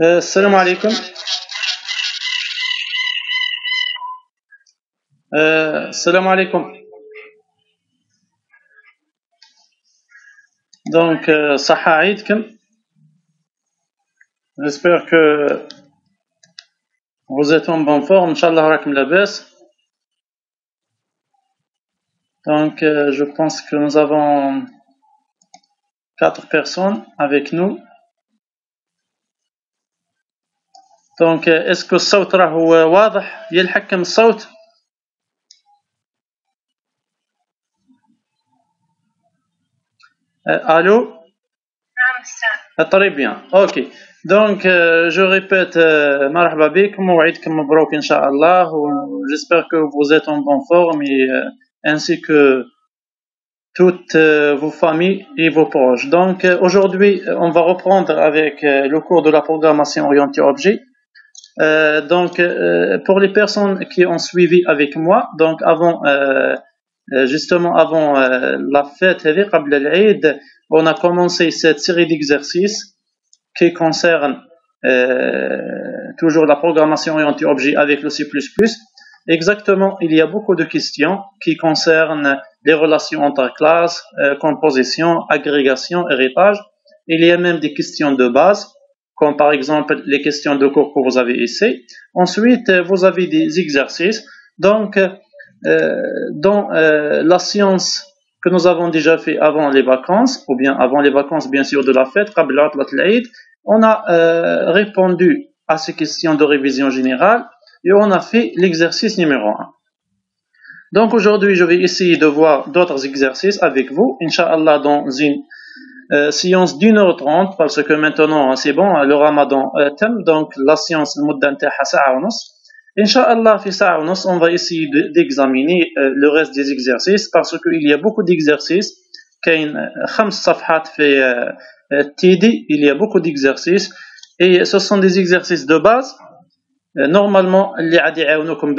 Alaikum. Euh, salam alaikum. Donc, euh, Saha J'espère que vous êtes en bonne forme. Inch'Allah, rakim la baisse. Donc, euh, je pense que nous avons quatre personnes avec nous. دونك اسكو الصوت راهو واضح يلحكم الصوت الو نعم استاذ طري بيان اوكي دونك جو ريبيت مرحبا بكم موعدكم مبروك ان شاء الله و جيسبر كو vous êtes en bonne forme et ainsi que toutes vos familles et vos proches. Donc aujourd'hui, on va reprendre avec le cours de la programmation orientée objet. Euh, donc, euh, pour les personnes qui ont suivi avec moi, donc avant, euh, justement avant la fête, on a commencé cette série d'exercices qui concerne toujours la programmation orientée objet avec le C++. Exactement, il y a beaucoup de questions qui concernent les relations entre classes, composition, agrégation, héritage. Il y a même des questions de base comme par exemple les questions de cours que vous avez essayé. Ensuite, vous avez des exercices. Donc, euh, dans euh, la science que nous avons déjà fait avant les vacances, ou bien avant les vacances bien sûr de la fête, on a euh, répondu à ces questions de révision générale et on a fait l'exercice numéro 1. Donc aujourd'hui, je vais essayer de voir d'autres exercices avec vous, Inch'Allah, dans une euh, séance d'une heure trente, parce que maintenant, hein, c'est bon, hein, le ramadan euh, thème, donc la séance, Inch'Allah, on va essayer d'examiner euh, le reste des exercices, parce qu'il y a beaucoup d'exercices, euh, euh, il y a beaucoup d'exercices, et ce sont des exercices de base, normalement, les comme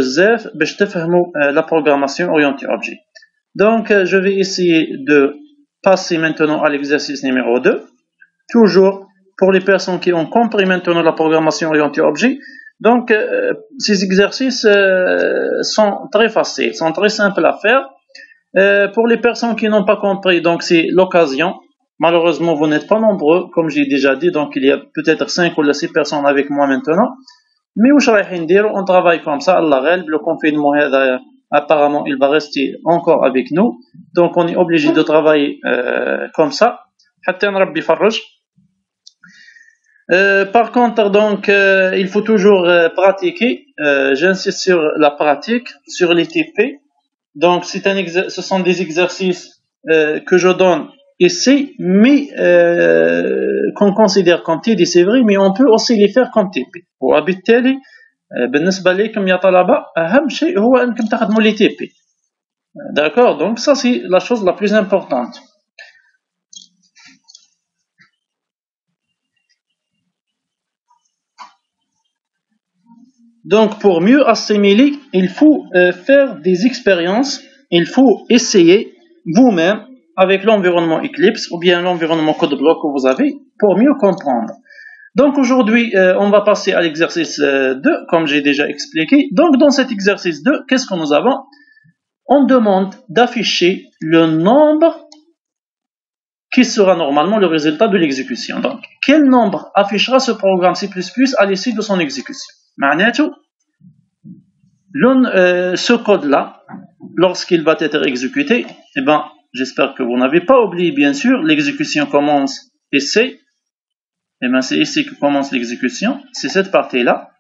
la programmation orientée objet. Donc, je vais essayer de passer maintenant à l'exercice numéro 2. Toujours pour les personnes qui ont compris maintenant la programmation orientée objet. Donc, euh, ces exercices euh, sont très faciles, sont très simples à faire. Euh, pour les personnes qui n'ont pas compris, donc c'est l'occasion. Malheureusement, vous n'êtes pas nombreux, comme j'ai déjà dit, donc il y a peut-être 5 ou 6 personnes avec moi maintenant. Mais on travaille comme ça, Allah le confinement Apparemment, il va rester encore avec nous. Donc, on est obligé de travailler euh, comme ça. Euh, par contre, donc, euh, il faut toujours pratiquer. J'insiste sur la pratique, sur les TP. Donc, c'est un ce sont des exercices que je donne ici, mais qu'on considère comme TD, c'est vrai, mais on peut aussi les faire comme TP. Ou بالنسبه لكم يا طلبه اهم شيء هو انكم تخدموا لي تي بي D'accord Donc ça c'est la chose la plus importante. Donc pour mieux assimiler, il faut euh, faire des expériences, il faut essayer vous-même avec l'environnement Eclipse ou bien l'environnement CodeBlock que vous avez pour mieux comprendre. Donc aujourd'hui, euh, on va passer à l'exercice 2, euh, comme j'ai déjà expliqué. Donc dans cet exercice 2, qu'est-ce que nous avons? On demande d'afficher le nombre qui sera normalement le résultat de l'exécution. Donc, quel nombre affichera ce programme C++ à l'issue de son exécution? Euh, ce code-là, lorsqu'il va être exécuté, eh ben, j'espère que vous n'avez pas oublié, bien sûr, l'exécution commence et c'est eh bien c'est ici que commence l'exécution, c'est cette partie-là.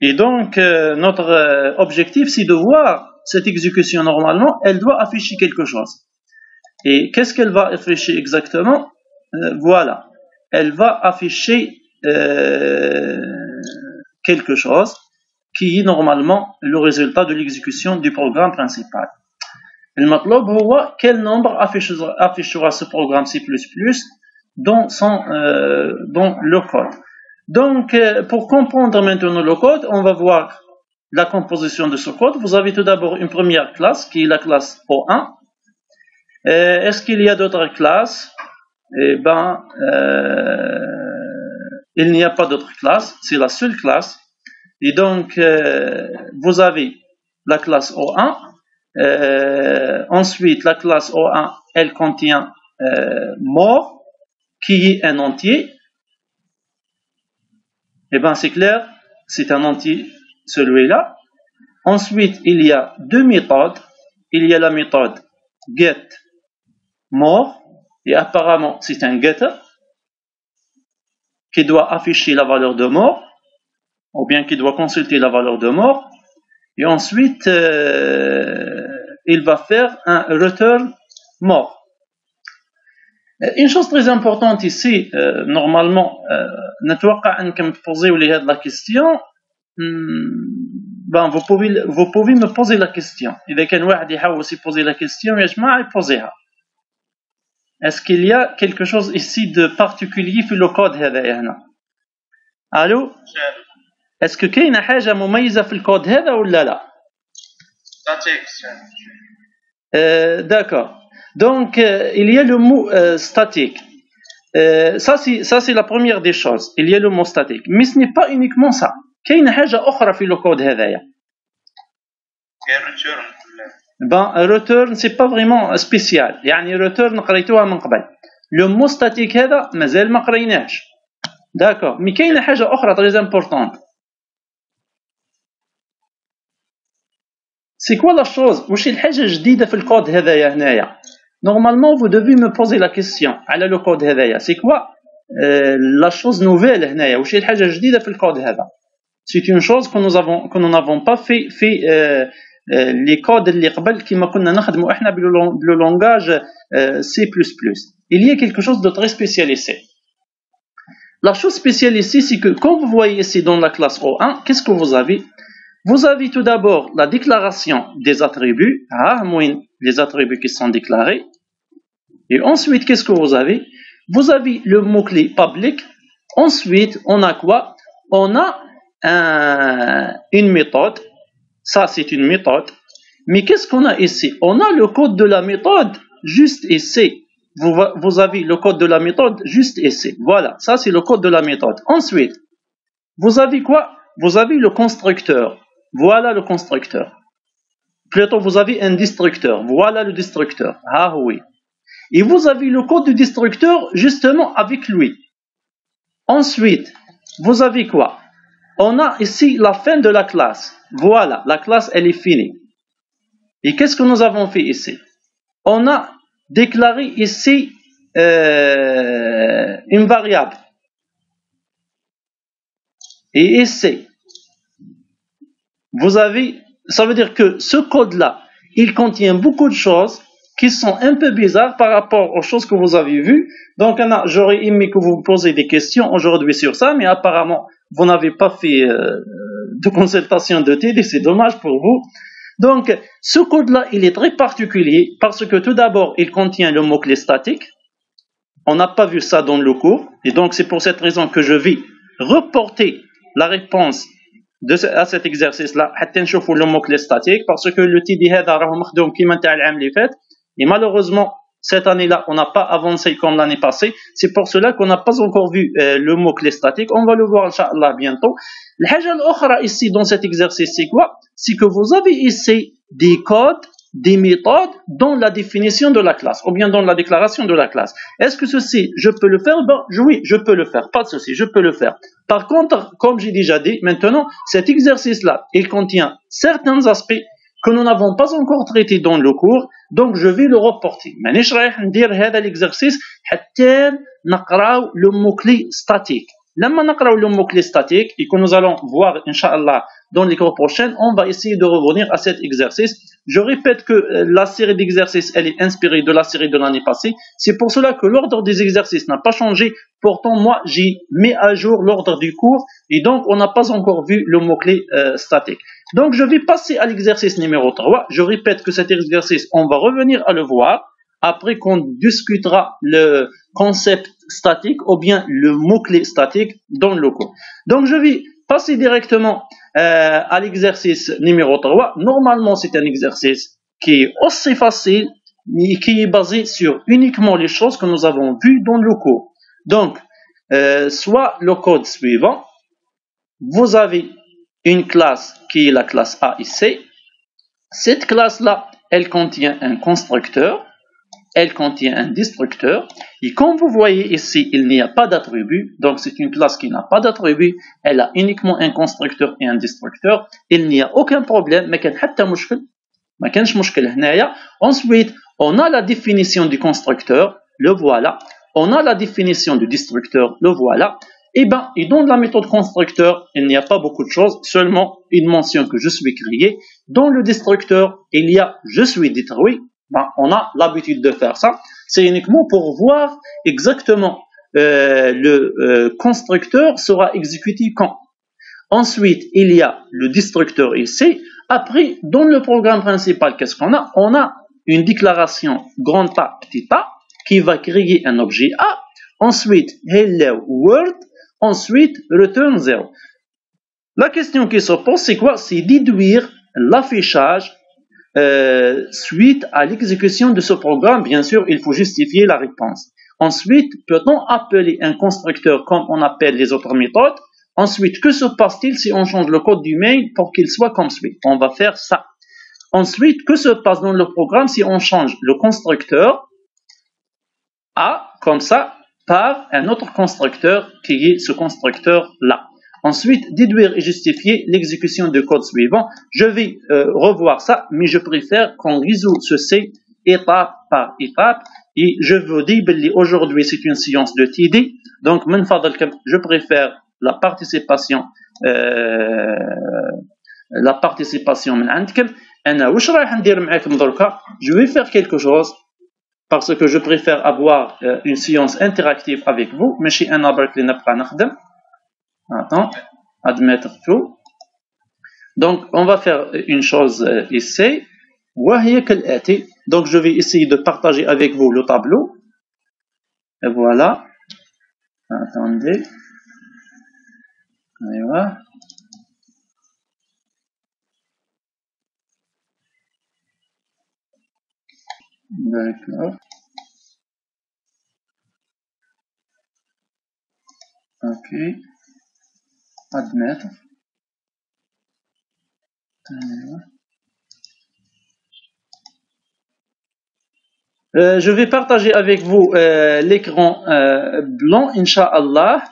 Et donc, euh, notre euh, objectif, c'est de voir cette exécution normalement, elle doit afficher quelque chose. Et qu'est-ce qu'elle va afficher exactement? Euh, Voilà, elle va afficher quelque chose qui est normalement le résultat de l'exécution du programme principal. Le voit quel nombre affichera ce programme C++ dans, son, euh, le code. Donc, euh, pour comprendre maintenant le code, on va voir la composition de ce code. Vous avez tout d'abord une première classe qui est la classe O1. Euh, Est-ce qu'il y a d'autres classes? Eh ben, euh, il n'y a pas d'autre classe, c'est la seule classe. Et donc, vous avez la classe O1. Euh, ensuite, la classe O1, elle contient euh, mort, qui est un entier. Eh bien, c'est clair, c'est un entier, celui-là. Ensuite, il y a deux méthodes. Il y a la méthode get mort, et apparemment, c'est un getter qui doit afficher la valeur de mort, ou bien qui doit consulter la valeur de mort, et ensuite, euh, il va faire un return mort. Une chose très importante ici, euh, normalement, نتوقع انكم تبوزيو لي هذه la question. Ben, vous pouvez, vous pouvez me poser la question. إذا كان واحد يحاول poser la question يا جماعة يبوزيها. Est-ce qu'il y a quelque chose ici de particulier في le code هذا هنا؟ الو؟ Est-ce que كاينة حاجة مميزة في الكود هذا ولا لا؟ euh, D'accord. Donc, euh, il y a le mot euh, statique. Euh, ça, c'est la première des choses. Il y a le mot statique. Mais ce n'est pas uniquement ça. كاين حاجة أخرى في le code هذايا. Ben, return, c'est pas vraiment spécial. يعني return قريتوها من قبل. Le mot statique هذا مازال ما قريناهش. D'accord. Mais كاينة حاجة أخرى très importante. C'est quoi la chose واش الحاجة الجديدة في الكود هذايا هنايا Normalement, vous devez me poser la question على le code هذايا. C'est quoi euh, la chose nouvelle هنايا واش الحاجة الجديدة في الكود هذا C'est une chose que nous avons que nous n'avons pas fait fait euh, euh, les codes اللي قبل كما كنا نخدموا احنا باللو langage C++. Il y a quelque chose de très spécial ici. La chose spéciale ici, c'est que quand vous voyez ici dans la classe O1, qu'est-ce que vous avez Vous avez tout d'abord la déclaration des attributs, ah, les attributs qui sont déclarés. Et ensuite, qu'est-ce que vous avez? Vous avez le mot-clé public. Ensuite, on a quoi? On a un, une méthode. Ça, c'est une méthode. Mais qu'est-ce qu'on a ici? On a le code de la méthode juste ici vous, vous avez le code de la méthode juste ici. Voilà, ça c'est le code de la méthode. Ensuite, vous avez quoi? Vous avez le constructeur. Voilà le constructeur. Plutôt, vous avez un destructeur. Voilà le destructeur. Ah oui. Et vous avez le code du destructeur justement avec lui. Ensuite, vous avez quoi? On a ici la fin de la classe. Voilà, la classe, elle est finie. Et qu'est-ce que nous avons fait ici? On a déclarer ici euh, une variable. Et ici, vous avez, ça veut dire que ce code-là, il contient beaucoup de choses qui sont un peu bizarres par rapport aux choses que vous avez vues. Donc, j'aurais aimé que vous me posiez des questions aujourd'hui sur ça, mais apparemment, vous n'avez pas fait euh, de consultation de TD, c'est dommage pour vous. Donc, ce code-là, il est très particulier parce que tout d'abord, il contient le mot-clé statique. On n'a pas vu ça dans le cours. Et donc, c'est pour cette raison que je vais reporter la réponse de, à cet exercice-là, le mot-clé statique, parce que le TDH d'Arahum et malheureusement, cette année-là, on n'a pas avancé comme l'année passée. C'est pour cela qu'on n'a pas encore vu euh, le mot-clé statique. On va le voir, Inch'Allah, bientôt. L'haja ici, dans cet exercice, c'est quoi? C'est que vous avez ici des codes des méthodes dans la définition de la classe, ou bien dans la déclaration de la classe. Est-ce que ceci, je peux le faire ben, Oui, je peux le faire. Pas de souci, je peux le faire. Par contre, comme j'ai déjà dit, maintenant, cet exercice-là, il contient certains aspects que nous n'avons pas encore traité dans le cours, donc je vais le reporter. مانيش رايح ندير هذا l'exercice حتى نقراو le mot-clé statique. لما نقراو le mot-clé statique et que nous allons voir Inch'Allah dans les cours prochains, on va essayer de revenir à cet exercice. je répète que euh, la série d'exercices, elle est inspirée de la série de l'année passée. C'est pour cela que l'ordre des exercices n'a pas changé. Pourtant, moi, j'ai mis à jour l'ordre du cours et donc on n'a pas encore vu le mot-clé euh, statique. Donc, je vais passer à l'exercice numéro 3. Je répète que cet exercice, on va revenir à le voir après qu'on discutera le concept statique ou bien le mot-clé statique dans le cours. Donc, je vais passer directement euh, à l'exercice numéro 3. Normalement, c'est un exercice qui est aussi facile, mais qui est basé sur uniquement les choses que nous avons vues dans le cours. Donc, euh, soit le code suivant. Vous avez une classe qui est la classe A C. Cette classe-là, elle contient un constructeur, elle contient un destructeur. Et comme vous voyez ici, il n'y a pas d'attribut. Donc c'est une classe qui n'a pas d'attribut. Elle a uniquement un constructeur et un destructeur. Il n'y a aucun problème. Mais Ensuite, on a la définition du constructeur. Le voilà. On a la définition du destructeur. Le voilà. Eh ben, et dans la méthode constructeur, il n'y a pas beaucoup de choses, seulement une mention que je suis créé. Dans le destructeur, il y a je suis détruit. Ben, on a l'habitude de faire ça. C'est uniquement pour voir exactement euh, le euh, constructeur sera exécuté quand. Ensuite, il y a le destructeur ici. Après, dans le programme principal, qu'est-ce qu'on a? On a une déclaration grand A, petit a, qui va créer un objet A. Ensuite, hello world Ensuite, return 0. La question qui se pose, c'est quoi? C'est déduire l'affichage euh, suite à l'exécution de ce programme. Bien sûr, il faut justifier la réponse. Ensuite, peut-on appeler un constructeur comme on appelle les autres méthodes? Ensuite, que se passe-t-il si on change le code du mail pour qu'il soit comme suit? On va faire ça. Ensuite, que se passe dans le programme si on change le constructeur A, comme ça, par un autre constructeur qui est ce constructeur-là? Ensuite, déduire et justifier l'exécution du code suivant. Je vais euh, revoir ça, mais je préfère qu'on résout ceci étape par étape. Et je vous dis, aujourd'hui, c'est une science de TD. Donc, je préfère la participation, euh, la participation je vais faire quelque chose parce que je préfère avoir euh, une science interactive avec vous, mais chez un Attends, admettre true. Donc, on va faire une chose euh, ici. Donc, je vais essayer de partager avec vous le tableau. Et voilà. Attendez. Allez voir. D'accord. Ok. Admettre. Euh, je vais partager avec vous euh, l'écran euh, blanc, Inch'Allah,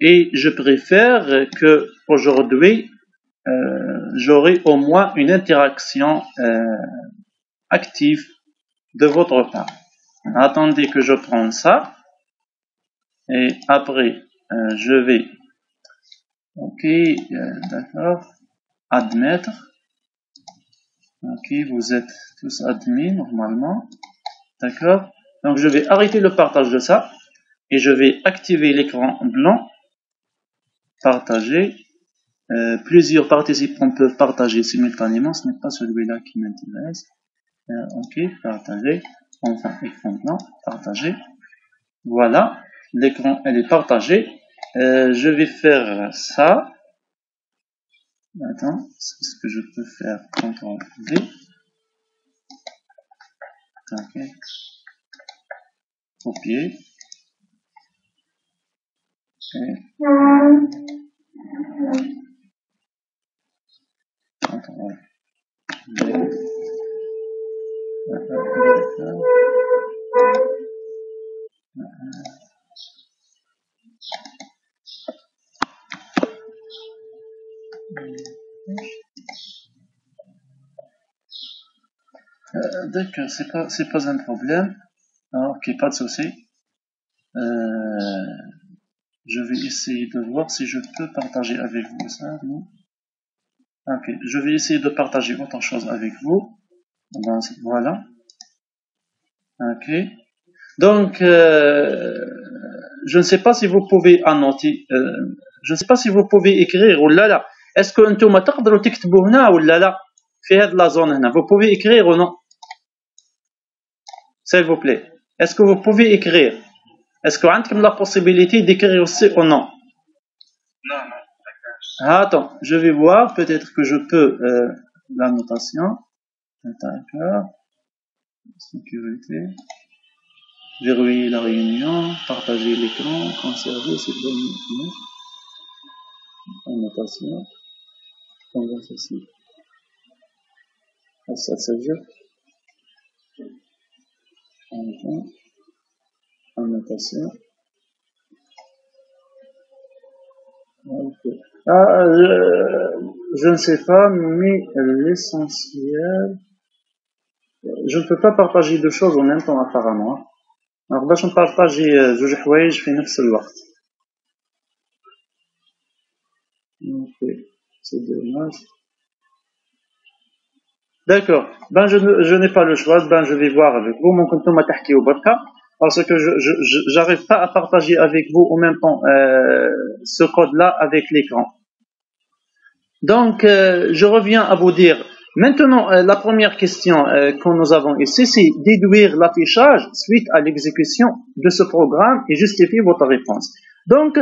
et je préfère que aujourd'hui j'aurai au moins une interaction active de votre part. Attendez que je prenne ça. Et après, je vais, ok, euh, d'accord, admettre. Ok, vous êtes tous admis normalement. D'accord. Donc je vais arrêter le partage de ça. Et je vais activer l'écran blanc. Partager. Euh, plusieurs participants peuvent partager simultanément. Ce n'est pas celui-là qui m'intéresse. Euh, ok, partager. Enfin, écran blanc, partager. Voilà, l'écran, elle est partagée. Euh, je vais faire ça. Attends, c'est ce que je peux faire CTRL V. Ok. Copier. Et... CTRL V. Euh, d'accord, c'est pas, c'est pas un problème. Ah, ok, pas de souci. Euh, je vais essayer de voir si je peux partager avec vous ça. Ok, je vais essayer de partager autre chose avec vous. Voilà. Ok. Donc, euh, je ne sais pas si vous pouvez annoter. Euh, je ne sais pas si vous pouvez écrire ou là là. Est-ce que انتم تقدروا تكتبوا هنا ولا لا في هذه la zone هنا vous pouvez écrire ou non s'il vous plaît est-ce que vous pouvez écrire est-ce que عندكم la possibilité d'écrire aussi ou non non non attends je vais voir peut-être que je peux euh, la notation D'accord. Sécurité. verrouiller la réunion, partager l'écran, conserver cette données, annotation, conversation, passager, enfin, annotation. Okay. Ah, je, je ne sais pas, mais l'essentiel, je ne peux pas partager deux choses en même temps apparemment. Alors باش نبارطاجي جوج حوايج في نفس الوقت. D'accord. Ben, je, n'ai pas le choix. Ben, je vais voir avec vous mon compte Matahki au Barka. Parce que je, n'arrive pas à partager avec vous en même temps, euh, ce code-là avec l'écran. Donc, euh, je reviens à vous dire. Maintenant, euh, la première question que nous avons ici, c'est déduire l'affichage suite à l'exécution de ce programme et justifier votre réponse. Donc,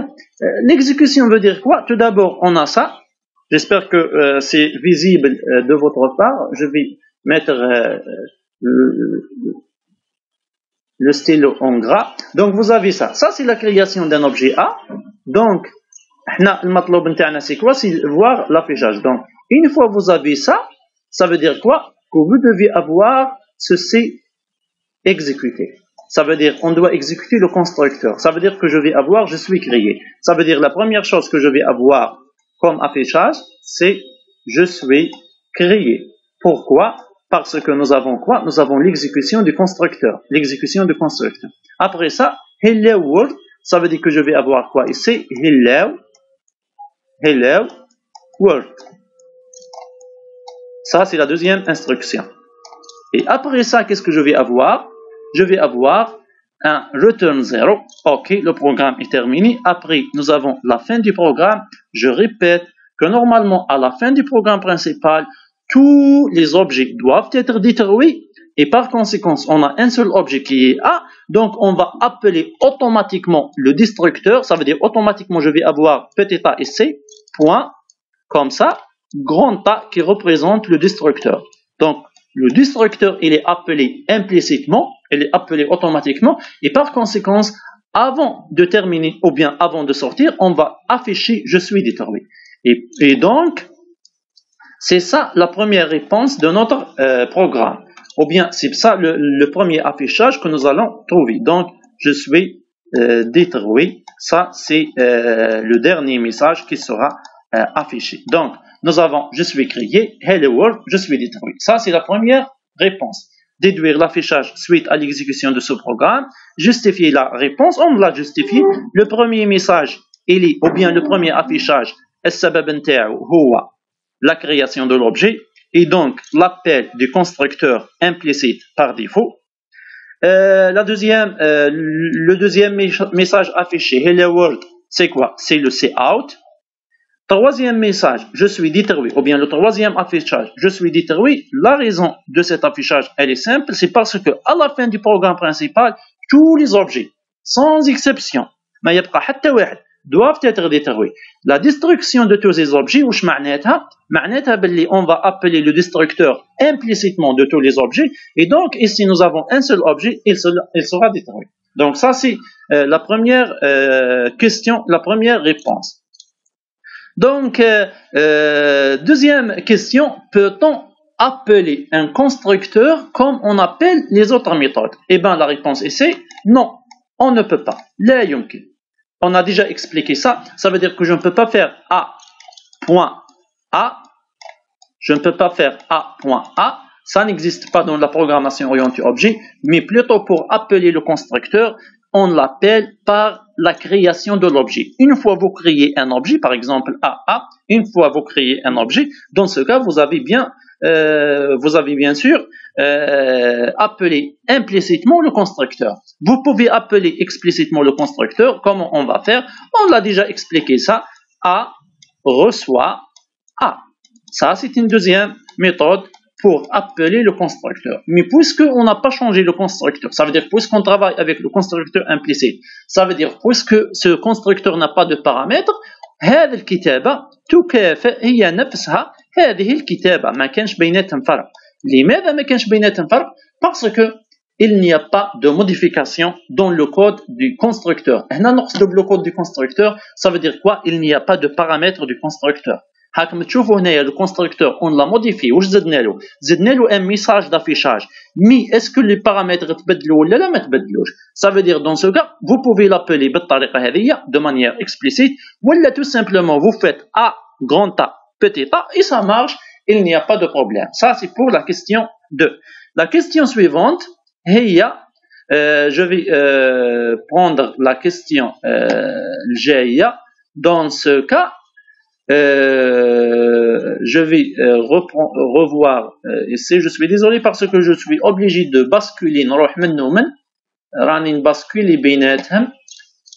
l'exécution veut dire quoi? Tout d'abord, on a ça. J'espère que c'est visible de votre part. Je vais mettre le, le stylo en gras. Donc, vous avez ça. Ça, c'est la création d'un objet A. Donc, c'est quoi? C'est voir l'affichage. Donc, une fois que vous avez ça, ça veut dire quoi? Que vous devez avoir ceci exécuté. Ça veut dire on doit exécuter le constructeur. Ça veut dire que je vais avoir je suis créé. Ça veut dire la première chose que je vais avoir comme affichage, c'est je suis créé. Pourquoi? Parce que nous avons quoi? Nous avons l'exécution du constructeur. L'exécution du constructeur. Après ça, hello world, ça veut dire que je vais avoir quoi? Ici Hello, hello world. Ça, c'est la deuxième instruction. Et après ça, qu'est-ce que je vais avoir? Je vais avoir un return 0. OK, le programme est terminé. Après, nous avons la fin du programme. Je répète que normalement, à la fin du programme principal, tous les objets doivent être détruits. Et par conséquent, on a un seul objet qui est A. Donc, on va appeler automatiquement le destructeur. Ça veut dire automatiquement, je vais avoir petit a et c, point, comme ça grand A qui représente le destructeur. Donc, le destructeur, il est appelé implicitement, il est appelé automatiquement, et par conséquent, avant de terminer ou bien avant de sortir, on va afficher je suis détruit. Et, donc, c'est ça la première réponse de notre euh, programme. Ou bien, c'est ça le, premier affichage que nous allons trouver. Donc, je suis euh, détruit. Ça, c'est euh, le dernier message qui sera affiché. Donc, nous avons je suis créé, hello world, je suis détruit. Ça, c'est la première réponse. Déduire l'affichage suite à l'exécution de ce programme, justifier la réponse, on l'a justifié. Le premier message, il est, ou bien le premier affichage, la création de l'objet, et donc l'appel du constructeur implicite par défaut. Euh, la deuxième, euh, le deuxième message affiché, hello world, c'est quoi? C'est le out. Troisième message, je suis détruit, ou bien le troisième affichage, je suis détruit. La raison de cet affichage, elle est simple, c'est parce que à la fin du programme principal, tous les objets, sans exception, doivent être détruits. La destruction de tous ces objets, ou on va appeler le destructeur implicitement de tous les objets, et donc ici nous avons un seul objet, il sera détruit. Donc ça c'est euh, la première euh, question, la première réponse. Donc, euh, euh, deuxième question, peut-on appeler un constructeur comme on appelle les autres méthodes? Eh bien, la réponse est c'est non, on ne peut pas. On a déjà expliqué ça. Ça veut dire que je ne peux pas faire A point A. Je ne peux pas faire A point A. Ça n'existe pas dans la programmation orientée objet, mais plutôt pour appeler le constructeur, on l'appelle par la création de l'objet. Une fois vous créez un objet, par exemple AA, une fois vous créez un objet, dans ce cas, vous avez bien, euh, vous avez bien sûr euh, appelé implicitement le constructeur. Vous pouvez appeler explicitement le constructeur. Comment on va faire? On l'a déjà expliqué ça. A reçoit A. Ça, c'est une deuxième méthode pour appeler le constructeur. Mais puisqu'on n'a pas changé le constructeur, ça veut dire puisqu'on travaille avec le constructeur implicite, ça veut dire puisque ce constructeur n'a pas de paramètres, هذه الكتابة تكافئ هي نفسها هذه الكتابة ما كانش بيناتهم فرق لماذا ما كانش بيناتهم فرق parce que il n'y a pas de modification dans le code du constructeur. Le code du constructeur, ça veut dire quoi Il n'y a pas de paramètres du constructeur. هاكم تشوفوا هنايا لو كونستركتور اون لا موديفي واش زدنا له زدنا له ان ميساج دافيشاج مي اسكو لي بارامتر تبدلوا ولا لا ما تبدلوش سا فو دير دون سو كا فو بوفي لابيلي بالطريقه هذه دو مانيير اكسبليسيت ولا تو سامبلومون فو فيت ا غران تا بيتي تا اي سا مارش il n'y a pas de problème. Ça, c'est pour la question 2. La question suivante, هي euh, je vais euh, prendre la question euh, Dans ce cas, euh, je vais euh, revoir euh, ici. Je suis désolé parce que je suis obligé de basculer.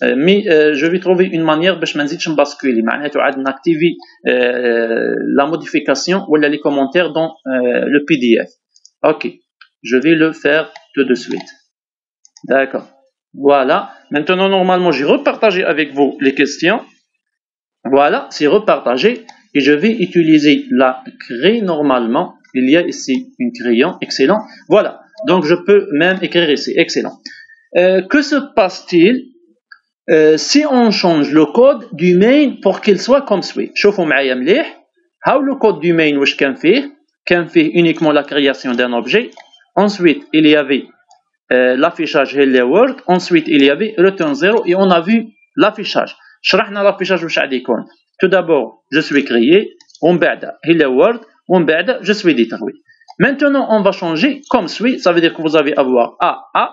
mais je vais trouver une manière باش ما نزيدش basculer معناتها عاد نactiver la modification ou les commentaires dans le PDF. OK. Je vais le faire tout de suite. D'accord. Voilà. Maintenant, normalement, j'ai repartagé avec vous les questions. Voilà, c'est repartagé. Et je vais utiliser la craie normalement. Il y a ici une crayon. Excellent. Voilà. Donc, je peux même écrire ici. Excellent. Euh, que se passe-t-il euh, si on change le code du main pour qu'il soit comme suit شوفوا معايا مليح How le code du main واش كان فيه كان فيه uniquement la création d'un objet Ensuite, il y avait euh, l'affichage Hello World. Ensuite, il y avait Return 0 et on a vu l'affichage. شرحنا l'affichage واش غادي يكون. Tout d'abord, je suis créé, ومن بعد Hello World, ومن بعد je suis détruit. Maintenant, on va changer comme suit. Ça veut dire que vous allez avoir A, A,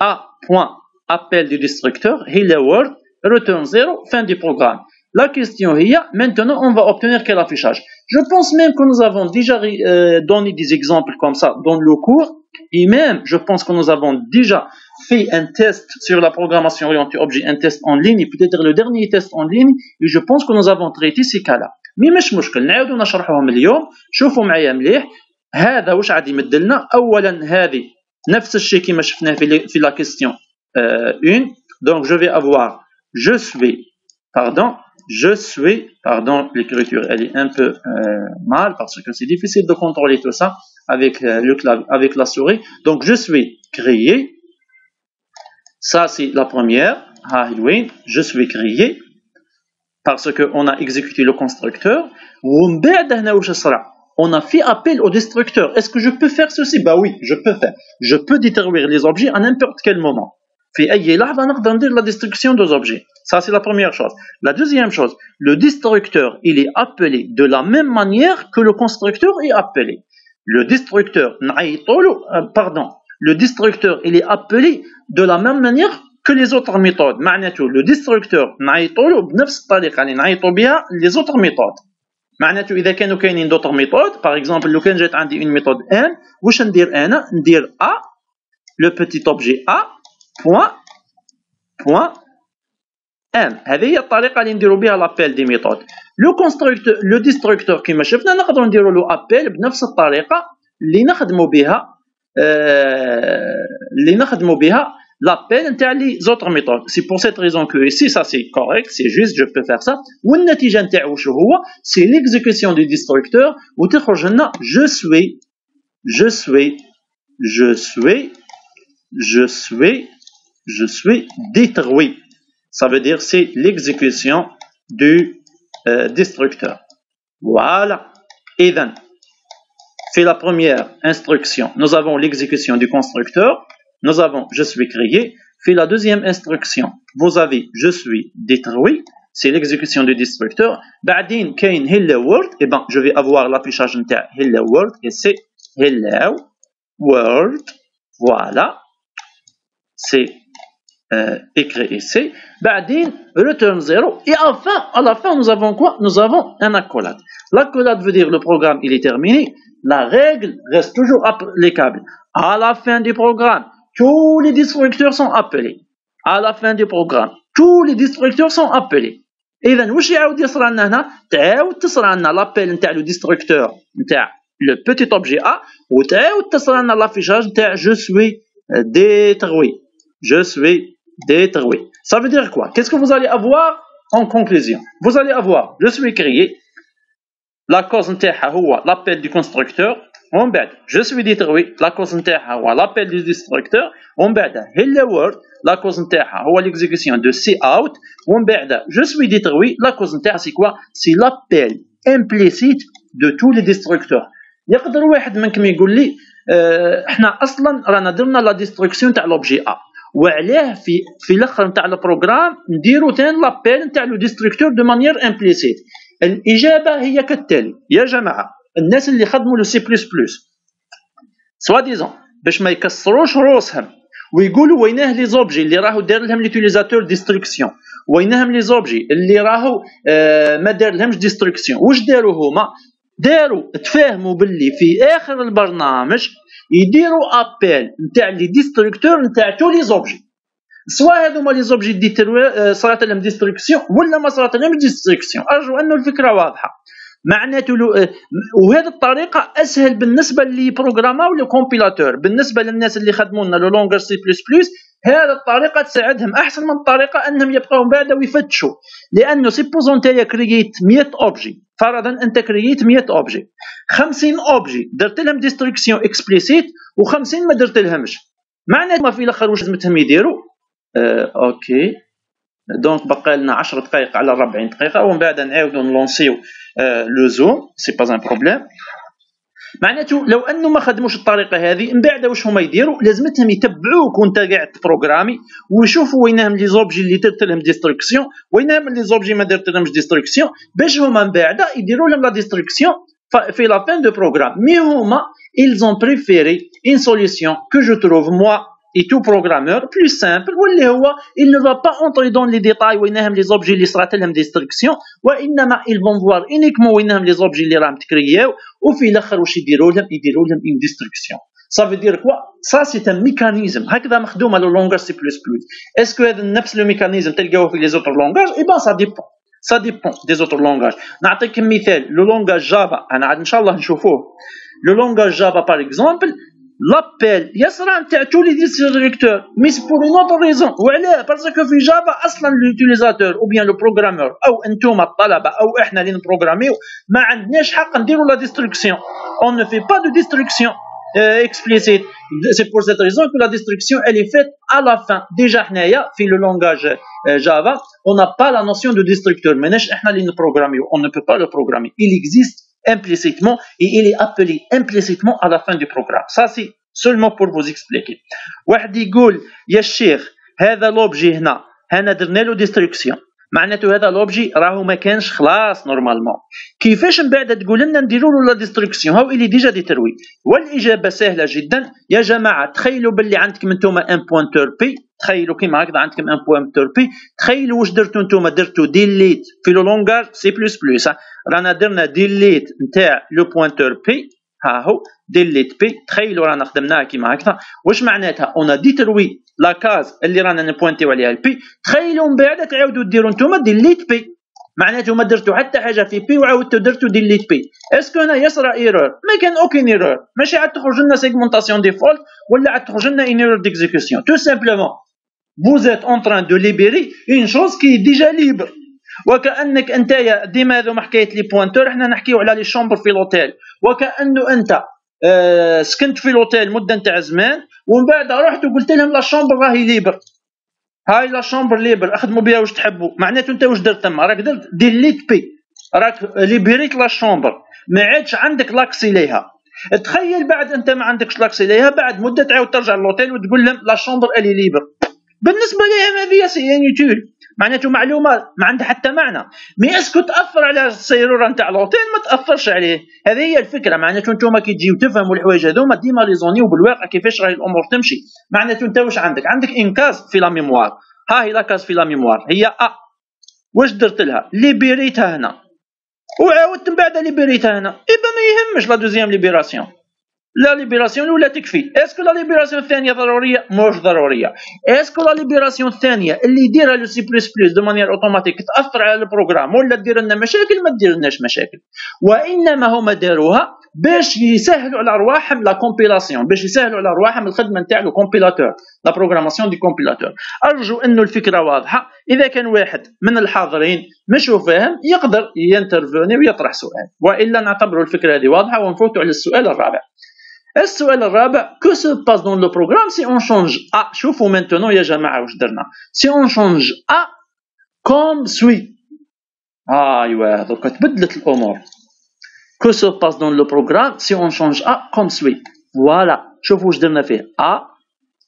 A, point, appel du destructeur, Hello World, Return 0, fin du programme. La question est, maintenant, on va obtenir quel affichage Je pense même que nous avons déjà euh, donné des exemples comme ça dans le cours. Et même, je pense que nous avons déjà fait un test sur la programmation orientée objet, un test en ligne, et peut-être le dernier test en ligne, et je pense que nous avons traité ces cas-là. Mais مش مشكل نعاودوا نشرحهم اليوم شوفوا معايا مليح هذا واش غادي يمد لنا اولا هذه نفس الشيء كما شفناه في في لا كيستيون 1 donc je vais avoir je suis pardon je suis, pardon, l'écriture elle est un peu euh, mal parce que c'est difficile de contrôler tout ça avec, euh, le clavier, avec la souris. Donc je suis créé, ça, c'est la première. Je suis crié parce qu'on a exécuté le constructeur. On a fait appel au destructeur. Est-ce que je peux faire ceci? Bah oui, je peux faire. Je peux détruire les objets à n'importe quel moment. La destruction des objets. Ça, c'est la première chose. La deuxième chose, le destructeur, il est appelé de la même manière que le constructeur est appelé. Le destructeur, euh, pardon, le destructeur, il est appelé de la même manière que les autres méthodes. معناته le destructeur نعيطوا بنفس الطريقة اللي نعيطوا بها les autres méthodes. معناته إذا كانوا كاينين d'autres méthodes, par exemple لو كان جات عندي une méthode n, واش ندير أنا؟ ندير a, le petit objet a, point point m هذه هي الطريقة اللي نديروا بها l'appel des méthodes le constructeur le destructeur كما شفنا نقدروا نديروا له appel بنفس الطريقة اللي نخدموا بها اللي نخدموا بها l'appel نتاع لي زوتر ميثود سي بور سيت ريزون كو ici ça c'est correct c'est juste je peux faire ça والنتيجه نتاعو شو هو سي ليكزيكسيون دو ديستركتور وتخرج لنا je suis je suis je suis je suis je suis détruit. Ça veut dire c'est l'exécution du euh, destructeur. Voilà. Et then, fait la première instruction, nous avons l'exécution du constructeur, nous avons je suis créé, fait la deuxième instruction, vous avez je suis détruit, c'est l'exécution du destructeur. بعدين كاين hello world, et eh ben je vais avoir l'affichage نتاع hello world et c'est hello world. Voilà. C'est euh, écrit ici. Ba'din, return 0. Et enfin, à la fin, nous avons quoi Nous avons un accolade. L'accolade veut dire le programme, il est terminé. La règle reste toujours applicable. À la fin du programme, tous les destructeurs sont appelés. À la fin du programme, tous les destructeurs sont appelés. اذا واش يعاود يصرى لنا هنا تعاود تصرى لنا لابيل نتاع لو ديستركتور نتاع لو بوتيت اوبجي ا وتعاود تصرى لنا لافيشاج نتاع جو سوي ديتروي جو سوي détruit. Ça veut dire quoi Qu'est-ce que vous allez avoir en conclusion Vous allez avoir, je suis créé, la cause l'appel du constructeur, ومن بعد جو سوي ديتروي لا كوز نتاعها هو لابيل دو ديستركتور ومن بعد هيلو وورد لا كوز نتاعها هو ليكزيكسيون دو سي اوت ومن بعد جو سوي ديتروي لا كوز نتاعها سي كوا سي لابيل امبليسيت دو تو لي ديستركتور يقدر واحد منكم يقول لي اه احنا اصلا رانا درنا لا ديستركسيون تاع لوبجي ا وعلاه في في الأخر نتاع ال programme نديرو ثاني l'appel نتاع le destructeur de manière implicite الإجابة هي كالتالي. يا جماعة الناس اللي خدموا لو سي بلس بلس سوا ديزون باش ما يكسروش روسهم ويقولوا ويناه les objets اللي راهو دار لهم l'utilisateur destruction وينهم les objets اللي راهو آه ما دار لهمش destruction واش داروا هما؟ داروا تفاهموا باللي في آخر البرنامج يديروا appel نتاع les destructeurs نتاع tous les objets. سواء هذوما les objets des آه، صارت لهم destruction ولا ما صارت لهم destruction. أرجو أنه الفكرة واضحة. معناته آه، وهذه الطريقة أسهل بالنسبة اللي بروغراماو le compilateur بالنسبة للناس اللي خدموا لنا لو لونجر سي بلس بلس هذه الطريقة تساعدهم. أحسن من الطريقة أنهم يبقاو بعد ويفتشوا. لأنه supposons انت كرييت 100 objets فرضا أنت كرييت 100 objets 50 objets درت لهم destruction explicite و50 ما درت لهمش. معناتها ما في الآخر واش لازمتهم يديروا؟ آه، OK. donc بقى لنا 10 دقائق على 40 دقيقة. ومن بعد نعاودوا نلونسيو آه le Zoom c'est pas un problème معناته لو أنه ما خدموش الطريقة هذه من بعد واش هما يديروا؟ لازمتهم يتبعوك وأنت قاعد تبروغرامي ويشوفوا وينهم les objets اللي درت لهم destruction وينهم les objets ما درت لهمش destruction باش هما من بعد يديروا لهم la destruction في la fin du programme mais هما ils ont préféré une solution que je trouve moi et tout programmeur plus simple واللي هو il ne va pas entrer dans les détails وينهم les objets اللي صرات لهم destruction وإنما ils vont voir uniquement وينهم les objets اللي راهم تكرياو وفي الآخر واش يديروا لهم؟ يديروا لهم une destruction. Ça veut dire quoi? Ça c'est un mécanisme. هكذا مخدومه le langage C++ est-ce que هذا نفس le mécanisme تلقاوه في les autres langages eh ben ça dépend ça dépend des autres langages نعطيك مثال. le langage Java أنا عاد إن شاء الله نشوفوه. le langage Java par exemple لابيل يصرا نتاع تو لي ديستركتور مي سي بور اون اوتر ريزون وعلاه باسكو في جافا اصلا لوتيليزاتور او بيان لو بروغرامور او انتوما الطلبه او احنا اللي نبروغراميو ما عندناش حق نديرو لا ديستركسيون اون نو في با دو ديستركسيون explicite. C'est pour cette raison que la destruction, elle est faite à la fin. Déjà, في le langage Java, on n'a pas la notion de destructeur. Mais on ne peut pas le programmer. Il existe implicitement et il est appelé implicitement à la fin du programme. Ça, c'est seulement pour vous expliquer. واحد يقول يا الشيخ هذا لوبجي هنا هنا درنا له ديستركسيون معناته هذا l'objet راهو ما كانش خلاص normalement. كيفاش من بعد تقول لنا نديروا له la destruction هاو اللي déjà détruit والإجابة سهلة جدا. يا جماعة تخيلوا باللي عندكم أنتم un pointeur P تخيلوا كيما هكذا عندكم un pointeur P تخيلوا واش درتوا أنتم درتوا delete في le langage C++ رانا درنا delete نتاع le pointeur P ها هو. delete P تخيلوا رانا خدمناها كيما هكذا. واش معناتها؟ on détruit la case اللي رانا نبوينتيو عليها ال P تخيلوا من بعد تعاودوا ديروا أنتم delete P معناته ما درتوا حتى حاجة في B وعاودتوا درتوا delete B est-ce que هنا يصرى erreur ما كان aucune erreur ماشي عاد تخرج لنا segmentation default ولا عاد تخرج لنا une erreur d'exécution tout simplement vous êtes en train de libérer une chose qui est déjà libre. وكأنك أنت ديما هذوما حكاية les pointeurs إحنا نحكيو على les chambres في l'hôtel وكأنه أنت آه سكنت في l'hôtel مدة نتاع زمان ومن بعد رحت وقلت لهم la chambre راهي libre. هاي la chambre libre أخدموا بها واش تحبوا. معناته أنت واش درت تما؟ راك درت delete B. راك libérيت la chambre ما عادش عندك l'accès ليها. تخيل بعد أنت ما عندكش l'accès ليها بعد مدة تعاود ترجع لـ l'hôtel وتقول لهم la chambre elle est libre. بالنسبة لهم هذه c'est inutile معناته معلومة ما عندها حتى معنى. mais est-ce que تأثر على السيروره نتاع l'hôtel ما تأثرش عليه. هذه هي الفكرة. معناته أنتم كي تجيو تفهموا الحوايج هذوما ديما raisonnيو بالواقع كيفاش راهي الأمور تمشي. معناته انت واش عندك؟ عندك une case في la mémoire. ها هي la case في la mémoire. هي A. واش درت لها؟ libérيتها هنا. وعاودت من بعد libérيتها هنا. eh bien ما يهمش la deuxième libération. la libération الاولى تكفي est-ce que la libération الثانية ضروريه مش ضروريه est-ce que la libération الثانية اللي يديرها le C++ de manière automatique تاثر على ال programme ولا دير لنا مشاكل ما دير لناش مشاكل وانما هما داروها باش يسهلوا على ارواحهم la compilation باش يسهلوا على ارواحهم الخدمه نتاع ال compilateur la programmation des compilateurs ارجو انه الفكرة واضحه اذا كان واحد من الحاضرين مش فاهم يقدر intervenي ويطرح سؤال والا نعتبر الفكرة هذه واضحه ونفوتوا على السؤال الرابع السؤال الرابع que se passe dans le programme si on change A شوفوا maintenant يا جماعة واش درنا. si on change A comme suit ايوا donc تبدلت الأمور. que se passe dans le programme si on change A comme suit voilà شوفوا واش درنا فيه. A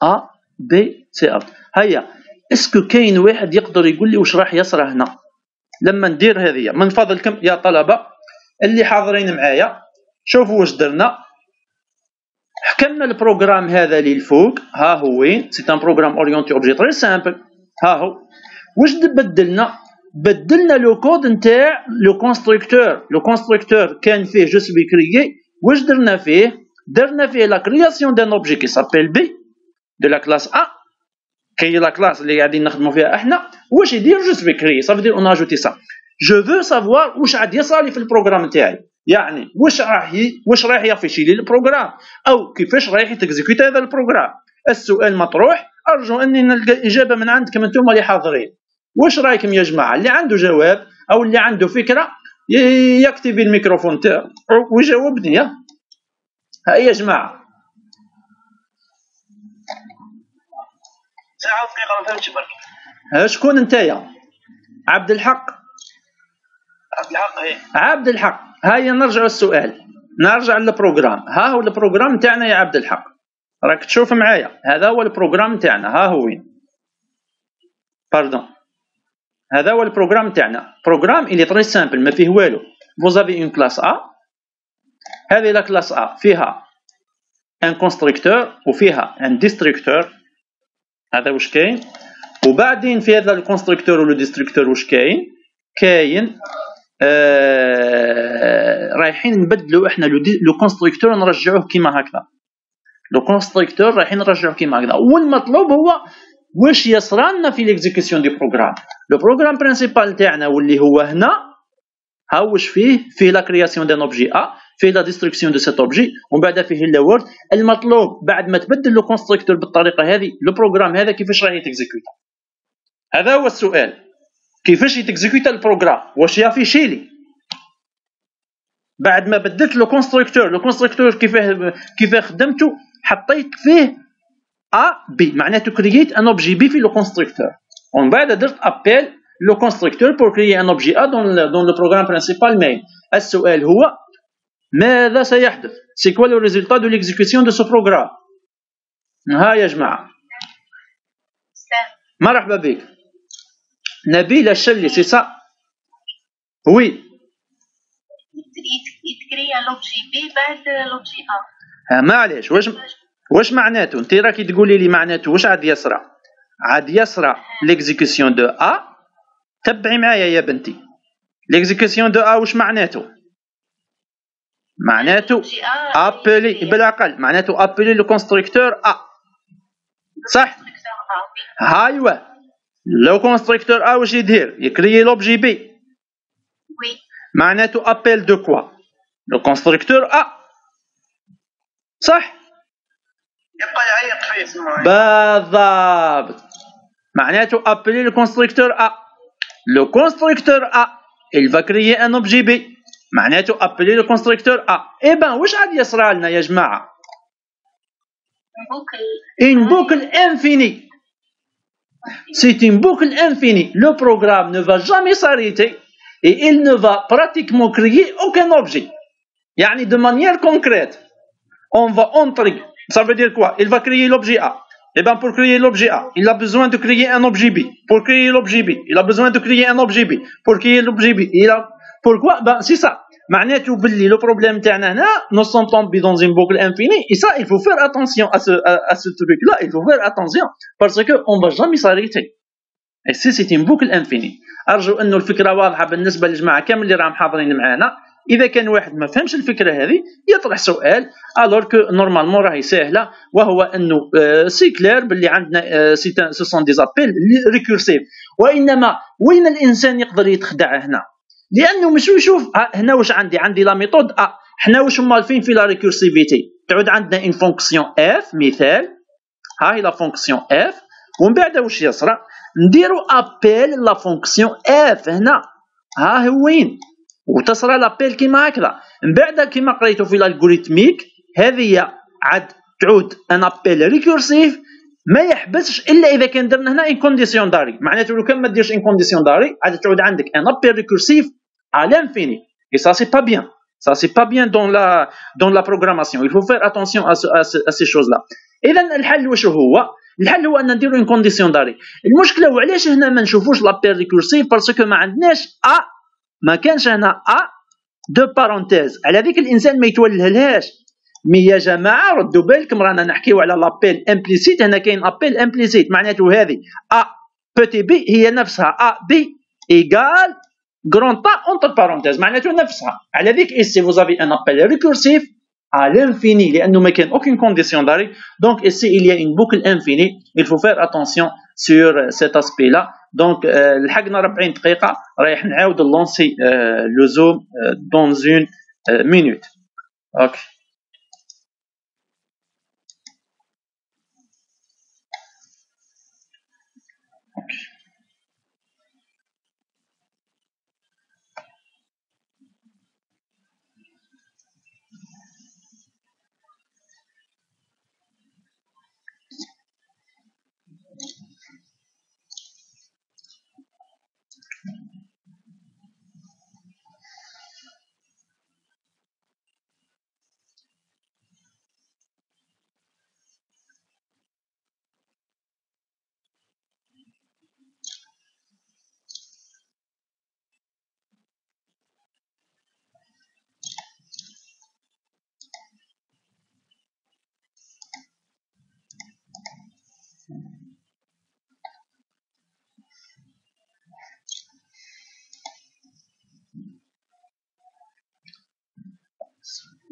A B c'est A هيا. est-ce que كاين واحد يقدر يقول لي واش راح يصرى هنا؟ لما ندير هذه من فضلكم يا طلبة اللي حاضرين معايا. شوفوا واش درنا. حكمنا ال programme هذا للفوق. ها هو. c'est un programme orienté objet très simple ها هو. واش بدلنا؟ بدلنا le code نتاع le constructeur le constructeur كان فيه je suis créé واش درنا فيه؟ درنا فيه لا كرياسيون دان اوبجي كي سابيل بي دو لا كلاس ا كي لا كلاس اللي قاعدين نخدموا فيها إحنا. واش يدير جو سوي كريي صافي دير اون اجوتي سا جو فو سافوار واش عاد يصرى في البروغرام نتاعي. يعني واش راح واش راح يافيشي لي البروغرام؟ أو كيفاش رايح تكزيكوت هذا البروغرام؟ السؤال مطروح أرجو أني نلقى إجابة من عندكم أنتم اللي حاضرين. واش رأيكم يا جماعة؟ اللي عنده جواب أو اللي عنده فكرة يكتب الميكروفون تاعو ويجاوبني ها يا جماعة. ساعه دقيقه ما فهمتش برك شكون نتايا عبد الحق. عبد الحق هي عبد الحق. هيا نرجع السؤال نرجع لل programme. ها هو ال programme تاعنا يا عبد الحق. راك تشوف معايا؟ هذا هو ال programme تاعنا. ها هو وين؟ pardon هذا هو ال programme تاعنا. programme اللي très simple ما فيه والو. vous avez une classe A هذه la classe A فيها un constructeur وفيها un destructeur هذا واش كاين؟ وبعدين في هذا ال constructeur و le destructeur واش كاين؟ كاين رايحين نبدلوا إحنا le constructeur نرجعوه كيما هكذا. le constructeur رايحين نرجعوه كيما هكذا. والمطلوب هو واش يصرالنا في l'exécution du programme le programme principal تاعنا واللي هو هنا ها واش فيه؟ فيه la création d'un objet A فيه la destruction de cet objet ومن بعد فيه là word المطلوب بعد ما تبدل le constructeur بالطريقة هذه le programme هذا كيفاش راه يتexécuta هذا هو السؤال. كيفاش يتexécuta ال programme؟ واش يaffiché لي بعد ما بدلت le constructeur le constructeur كيفاه كيفاه خدمته حطيت فيه A B معناته créيت un objet B في le constructeur ومن بعد درت appel le constructeur pour créer un objet A dans dans le programme principal مين السؤال هو ماذا سيحدث؟ c'est quoi le résultat de l'exécution de ce programme ها يا جماعة. مرحبا بك. نبيل الشلي سي سا. وي. يتcréa l'objet B بعد l'objet A معليش واش واش معناته انت راكي تقولي لي معناته واش عاد يصرى عاد يصرى l'exécution de A تبعي معايا يا بنتي. l'exécution de A واش معناته معناته appelي بالأقل معناته appelي le constructeur A صح؟ هايوا le constructeur A واش يدير يcrée l'objet B. oui معناته appel de quoi le constructeur A صح؟ يبقى يعيط فيه اسمه. بالضبط. معناته appelي le constructeur A le constructeur A il va créer un objet B. معناته appelي le constructeur A eh bien واش عاد يصرى لنا يا جماعة؟ une boucle infinie. C'est une boucle infinie. Le programme ne va jamais s'arrêter et il ne va pratiquement créer aucun objet. Yani de manière concrète, on va entrer. Ça veut dire quoi? Il va créer l'objet A. Et bien pour créer l'objet A, il a besoin de créer un objet B. Pour créer l'objet B, il a besoin de créer un objet B. Pour créer l'objet B, il a... Pourquoi? Ben c'est ça. معناته باللي لو بروبليم تاعنا هنا نو سون تومبي دون اون بوكل انفيني اي سا il faut faire attention à ce à, ce truc là il faut faire attention parce que on va jamais s'arrêter. Si c'est une boucle infinie. ارجو انه الفكرة واضحه بالنسبة للجماعه كامل اللي راهم حاضرين معنا اذا كان واحد ما فهمش الفكرة هذه يطرح سؤال alors que normalement راهي ساهله وهو انه c'est clair باللي عندنا si ce sont des appels récursifs وانما وين الانسان يقدر يتخدع هنا لأنه مش يشوف هنا واش عندي؟ عندي la méthode. احنا واش مالفين في la récursivité تعود عندنا une fonction f مثال. هاي la fonction f ومن بعد واش يصرى؟ نديرو appel la fonction f هنا. ها هو وين؟ وتصرى l'appel كيما هكذا. من بعد كيما قريتو في ال algorithmique هذه عاد تعود un appel récursif ما يحبسش إلا إذا كان درنا هنا une condition d'arrêt. معناته لو كان ما ديرش une condition d'arrêt عاد تعود عندك un appel récursif à l'infini. Et ça c'est pas bien. Ça c'est pas bien dans la dans la programmation. Il faut faire attention à, ce, à, ce, à ces choses là اذا الحل واش هو الحل هو ان نديرو une condition d'arrêt المشكلة وعلاش هنا ما نشوفوش l'appel récursif parce que ما عندناش ا ما كانش هنا à deux parenthèses على ذيك الانسان ما يتولهلهاش mais يا جماعة ردوا بالكم رانا نحكيو على l'appel implicite هنا كاين appel implicite معناته هذه a petit b هي نفسها a b égale grand pas entre parenthèses معناته نفسها على ذيك ici vous avez un appel récursif à l'infini لانه ما كان aucune condition d'arrêt donc ici il y a une boucle infinie il faut faire attention sur cet aspect là donc لحقنا 40 دقيقه رايح نعاود لونسي لو زوم dans une minute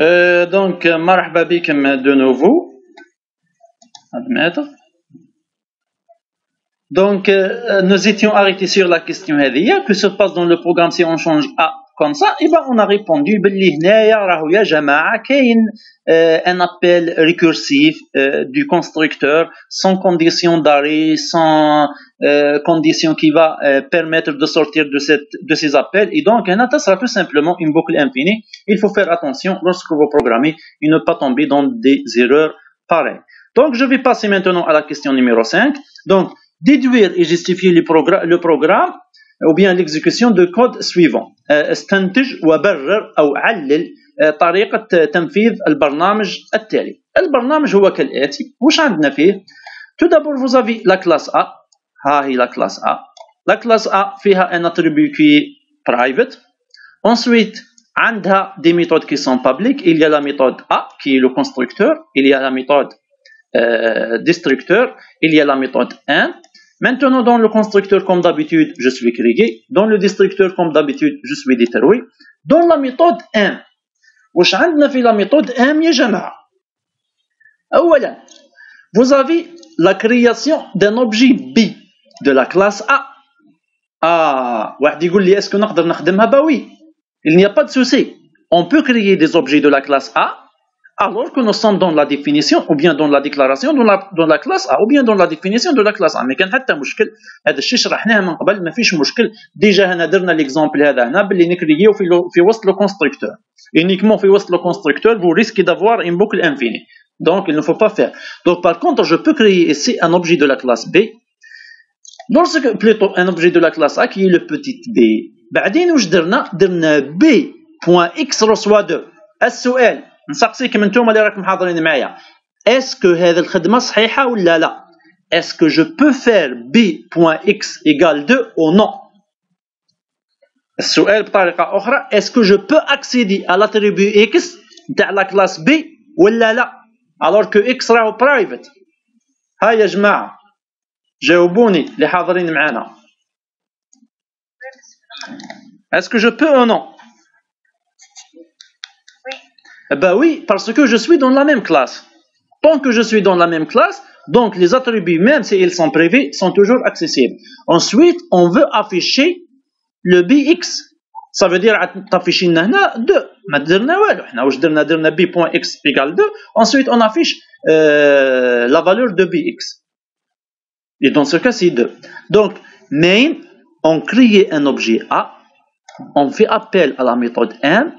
Euh, donc, marhaba de nouveau. Admettre. Donc, euh, nous étions arrêtés sur la question Que se passe dans le programme si on change A comme ça, et ben on a répondu ben, euh, un appel récursif euh, du constructeur sans condition d'arrêt, sans euh, condition qui va permettre de sortir de, ces appels. Et donc, ça sera tout simplement une boucle infinie. Il faut faire attention lorsque vous programmez et ne pas tomber dans des erreurs pareilles. Donc, je vais passer maintenant à la question numéro 5. Donc, déduire et justifier le programme ou bien l'exécution de code suivant استنتج وبرر أو علل طريقة تنفيذ البرنامج التالي البرنامج هو كالآتي وش عندنا فيه d'abord vous avez la classe A ها هي la classe A la classe A فيها qui est private ensuite عندها des méthodes qui sont publiques il y a la méthode A qui est le constructeur il y a la méthode euh, destructeur il y a la méthode 1 Maintenant, dans le constructeur, comme d'habitude, je suis créé. Dans le destructeur, comme d'habitude, je suis détruit. Dans la méthode 1, واش عندنا في la méthode 1 يا جماعة أولا vous avez la création d'un objet B de la classe A Ah, واحد يقول لي est-ce que نقدر نخدمها bah oui il n'y a pas de souci on peut créer des objets de la classe A alors que nous sommes dans la définition ou bien dans la déclaration dans la, dans la classe A ou bien dans la définition de la classe A ما كان حتى مشكل هذا الشيء شرحناه من قبل ما فيش مشكل ديجا هنا درنا ليكزامبل هذا هنا باللي نكريو في لو في وسط لو كونستركتور uniquement في وسط لو كونستركتور vous risquez d'avoir une boucle infinie donc il ne faut pas faire donc par contre je peux créer ici un objet de la classe B lorsque plutôt un objet de la classe A qui est le petit b بعدين واش درنا درنا b point x reçoit 2 السؤال نسقسيكم أنتم اللي راكم حاضرين معايا. est-ce que هذه الخدمة صحيحة ولا لا؟ est-ce que je peux faire b point x égale 2 ou non السؤال بطريقة أخرى est-ce que je peux accéder على l'attribut x نتاع لا كلاس بي ولا لا؟ الوغ كو إكس راهو برايفت هاي يا جماعة جاوبوني اللي حاضرين معانا. اسكو جو بو أو نو Eh ben oui, parce que je suis dans la même classe. Tant que je suis dans la même classe, donc les attributs, même s'ils si sont privés, sont toujours accessibles. Ensuite, on veut afficher le bx. Ça veut dire afficher 2. b.x égale 2. Ensuite, on affiche euh, la valeur de bx. Et dans ce cas, c'est 2. Donc, main, on crée un objet A, on fait appel à la méthode m,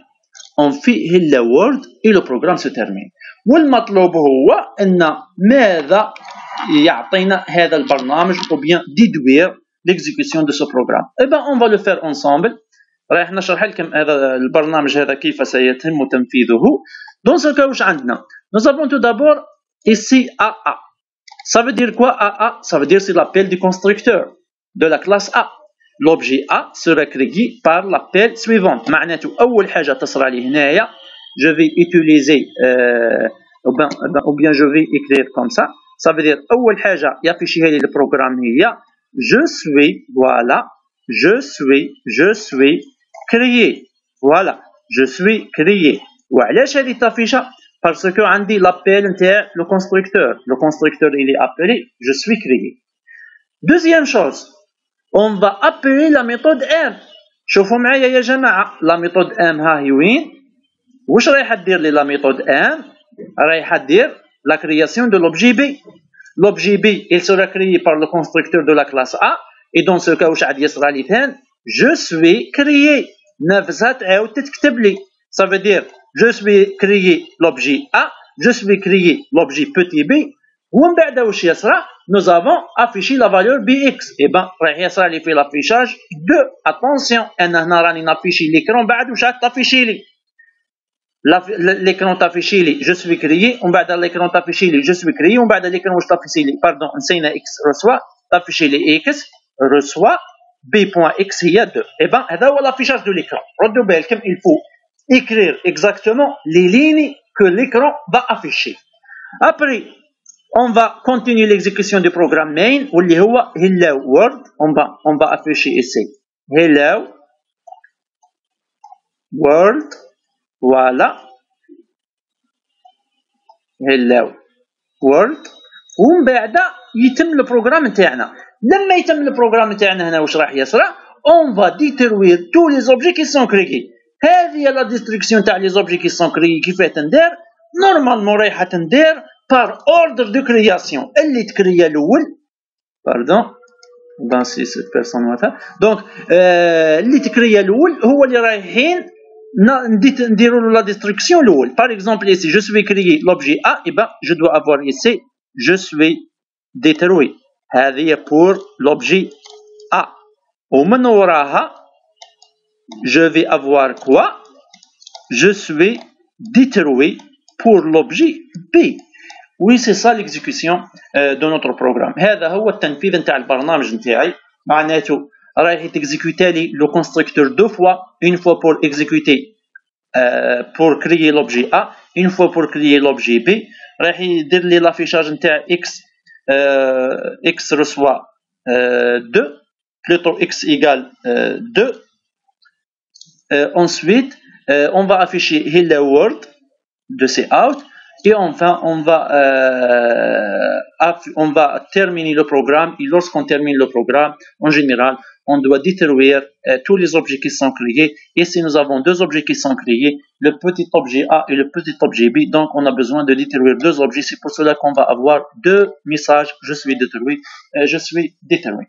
اون في هلا وورد اي لو بروغرام سو تيرمين والمطلوب هو أن ماذا يعطينا هذا البرنامج أو بيان ديدوير l'exécution de ce programme et ben on va le faire ensemble رايح نشرح لكم هذا البرنامج هذا كيف سيتم تنفيذه. dans ce واش عندنا non tout d'abord ici a a ça veut dire quoi a a ça veut dire c'est l'appel du constructeur de la classe A l'objet A sera créé par l'appel suivant معناته أول حاجة تصرى لي هنايا je vais utiliser euh, ou, bien, ou bien je vais écrire comme ça ça veut dire أول حاجة يافيشيها لي البروغرام هي je suis voilà je suis je suis créé voilà je suis créé وعلاش هذه تافيشة parce que عندي l'appel نتاع le constructeur le constructeur il est appelé je suis créé deuxième chose اون فا أبوي لا ميثود ام شوفوا معايا يا جماعة لا ميثود ام ها هي وين واش رايحه دير لي لا ميثود ام رايحه دير لا كرياسيون دو لوبجي بي لوبجي بي il sera créé par le constructeur de la classe A et dans ce cas واش عاد يصرى لي ثان je suis créé. نفسها تعاود تتكتب لي ça veut dire je suis créé l'objet A je suis créé l'objet petit b. ومن بعد واش يصرى nous avons affiché la valeur bx et ben راح يصرى لي في l'affichage 2 attention انا هنا راني نافيشي l'écran بعد واش راك تافيشي لي l'écran تافيشي لي je suis créé ومن بعد l'écran تافيشي لي je suis créé ومن بعد l'écran واش تافيشي لي باردون نسينا x reçoit تافيشي لي x reçoit b.x هي 2 et ben هذا هو l'affichage de l'écran ردوا بالكم il faut écrire exactement les lignes que l'écran va afficher après on va continuer l'exécution du programme main واللي هو hello world on va on va afficher ici hello world voilà hello world ومن بعد يتم ال programme نتاعنا لما يتم ال programme نتاعنا هنا واش راح يصرى on va détruire tous les objets qui sont créés هذه la destruction تاع les objets qui sont créés كيفاه تندار normalement رايحه تندار بار اوردر دو كرياسيون اللي تكريا الاول باردون دون سي سيت بيرسون مثلا دونك اللي تكريا الاول هو اللي رايحين نديروا له لا ديستركسيون الاول باغ اكزومبل ici je suis créé l'objet A et ben je dois avoir ici je suis détruit هذه pour l'objet A ومن وراها je vais avoir quoi je suis détruit pour l'objet B وي سي سا ليكزيكسيون دو نوتر بروغرام هذا هو التنفيذ نتاع البرنامج نتاعي معناته رايح تكزيكوتي لي لو كونستركتور دو فوا اون فوا بور اكزيكوتي بور كريي لوبجي ا اون فوا بور كريي لوبجي بي رايح يدير لي لافيشاج نتاع اكس اكس رسوا 2 plutôt x égale 2 ensuite on va afficher hello world de ces out Et enfin, on va, euh, on va terminer le programme. Et lorsqu'on termine le programme, en général, on doit détruire euh, tous les objets qui sont créés. Et si nous avons deux objets qui sont créés, le petit objet A et le petit objet B, donc on a besoin de détruire deux objets. C'est pour cela qu'on va avoir deux messages. Je suis détruit, euh, je suis détruit.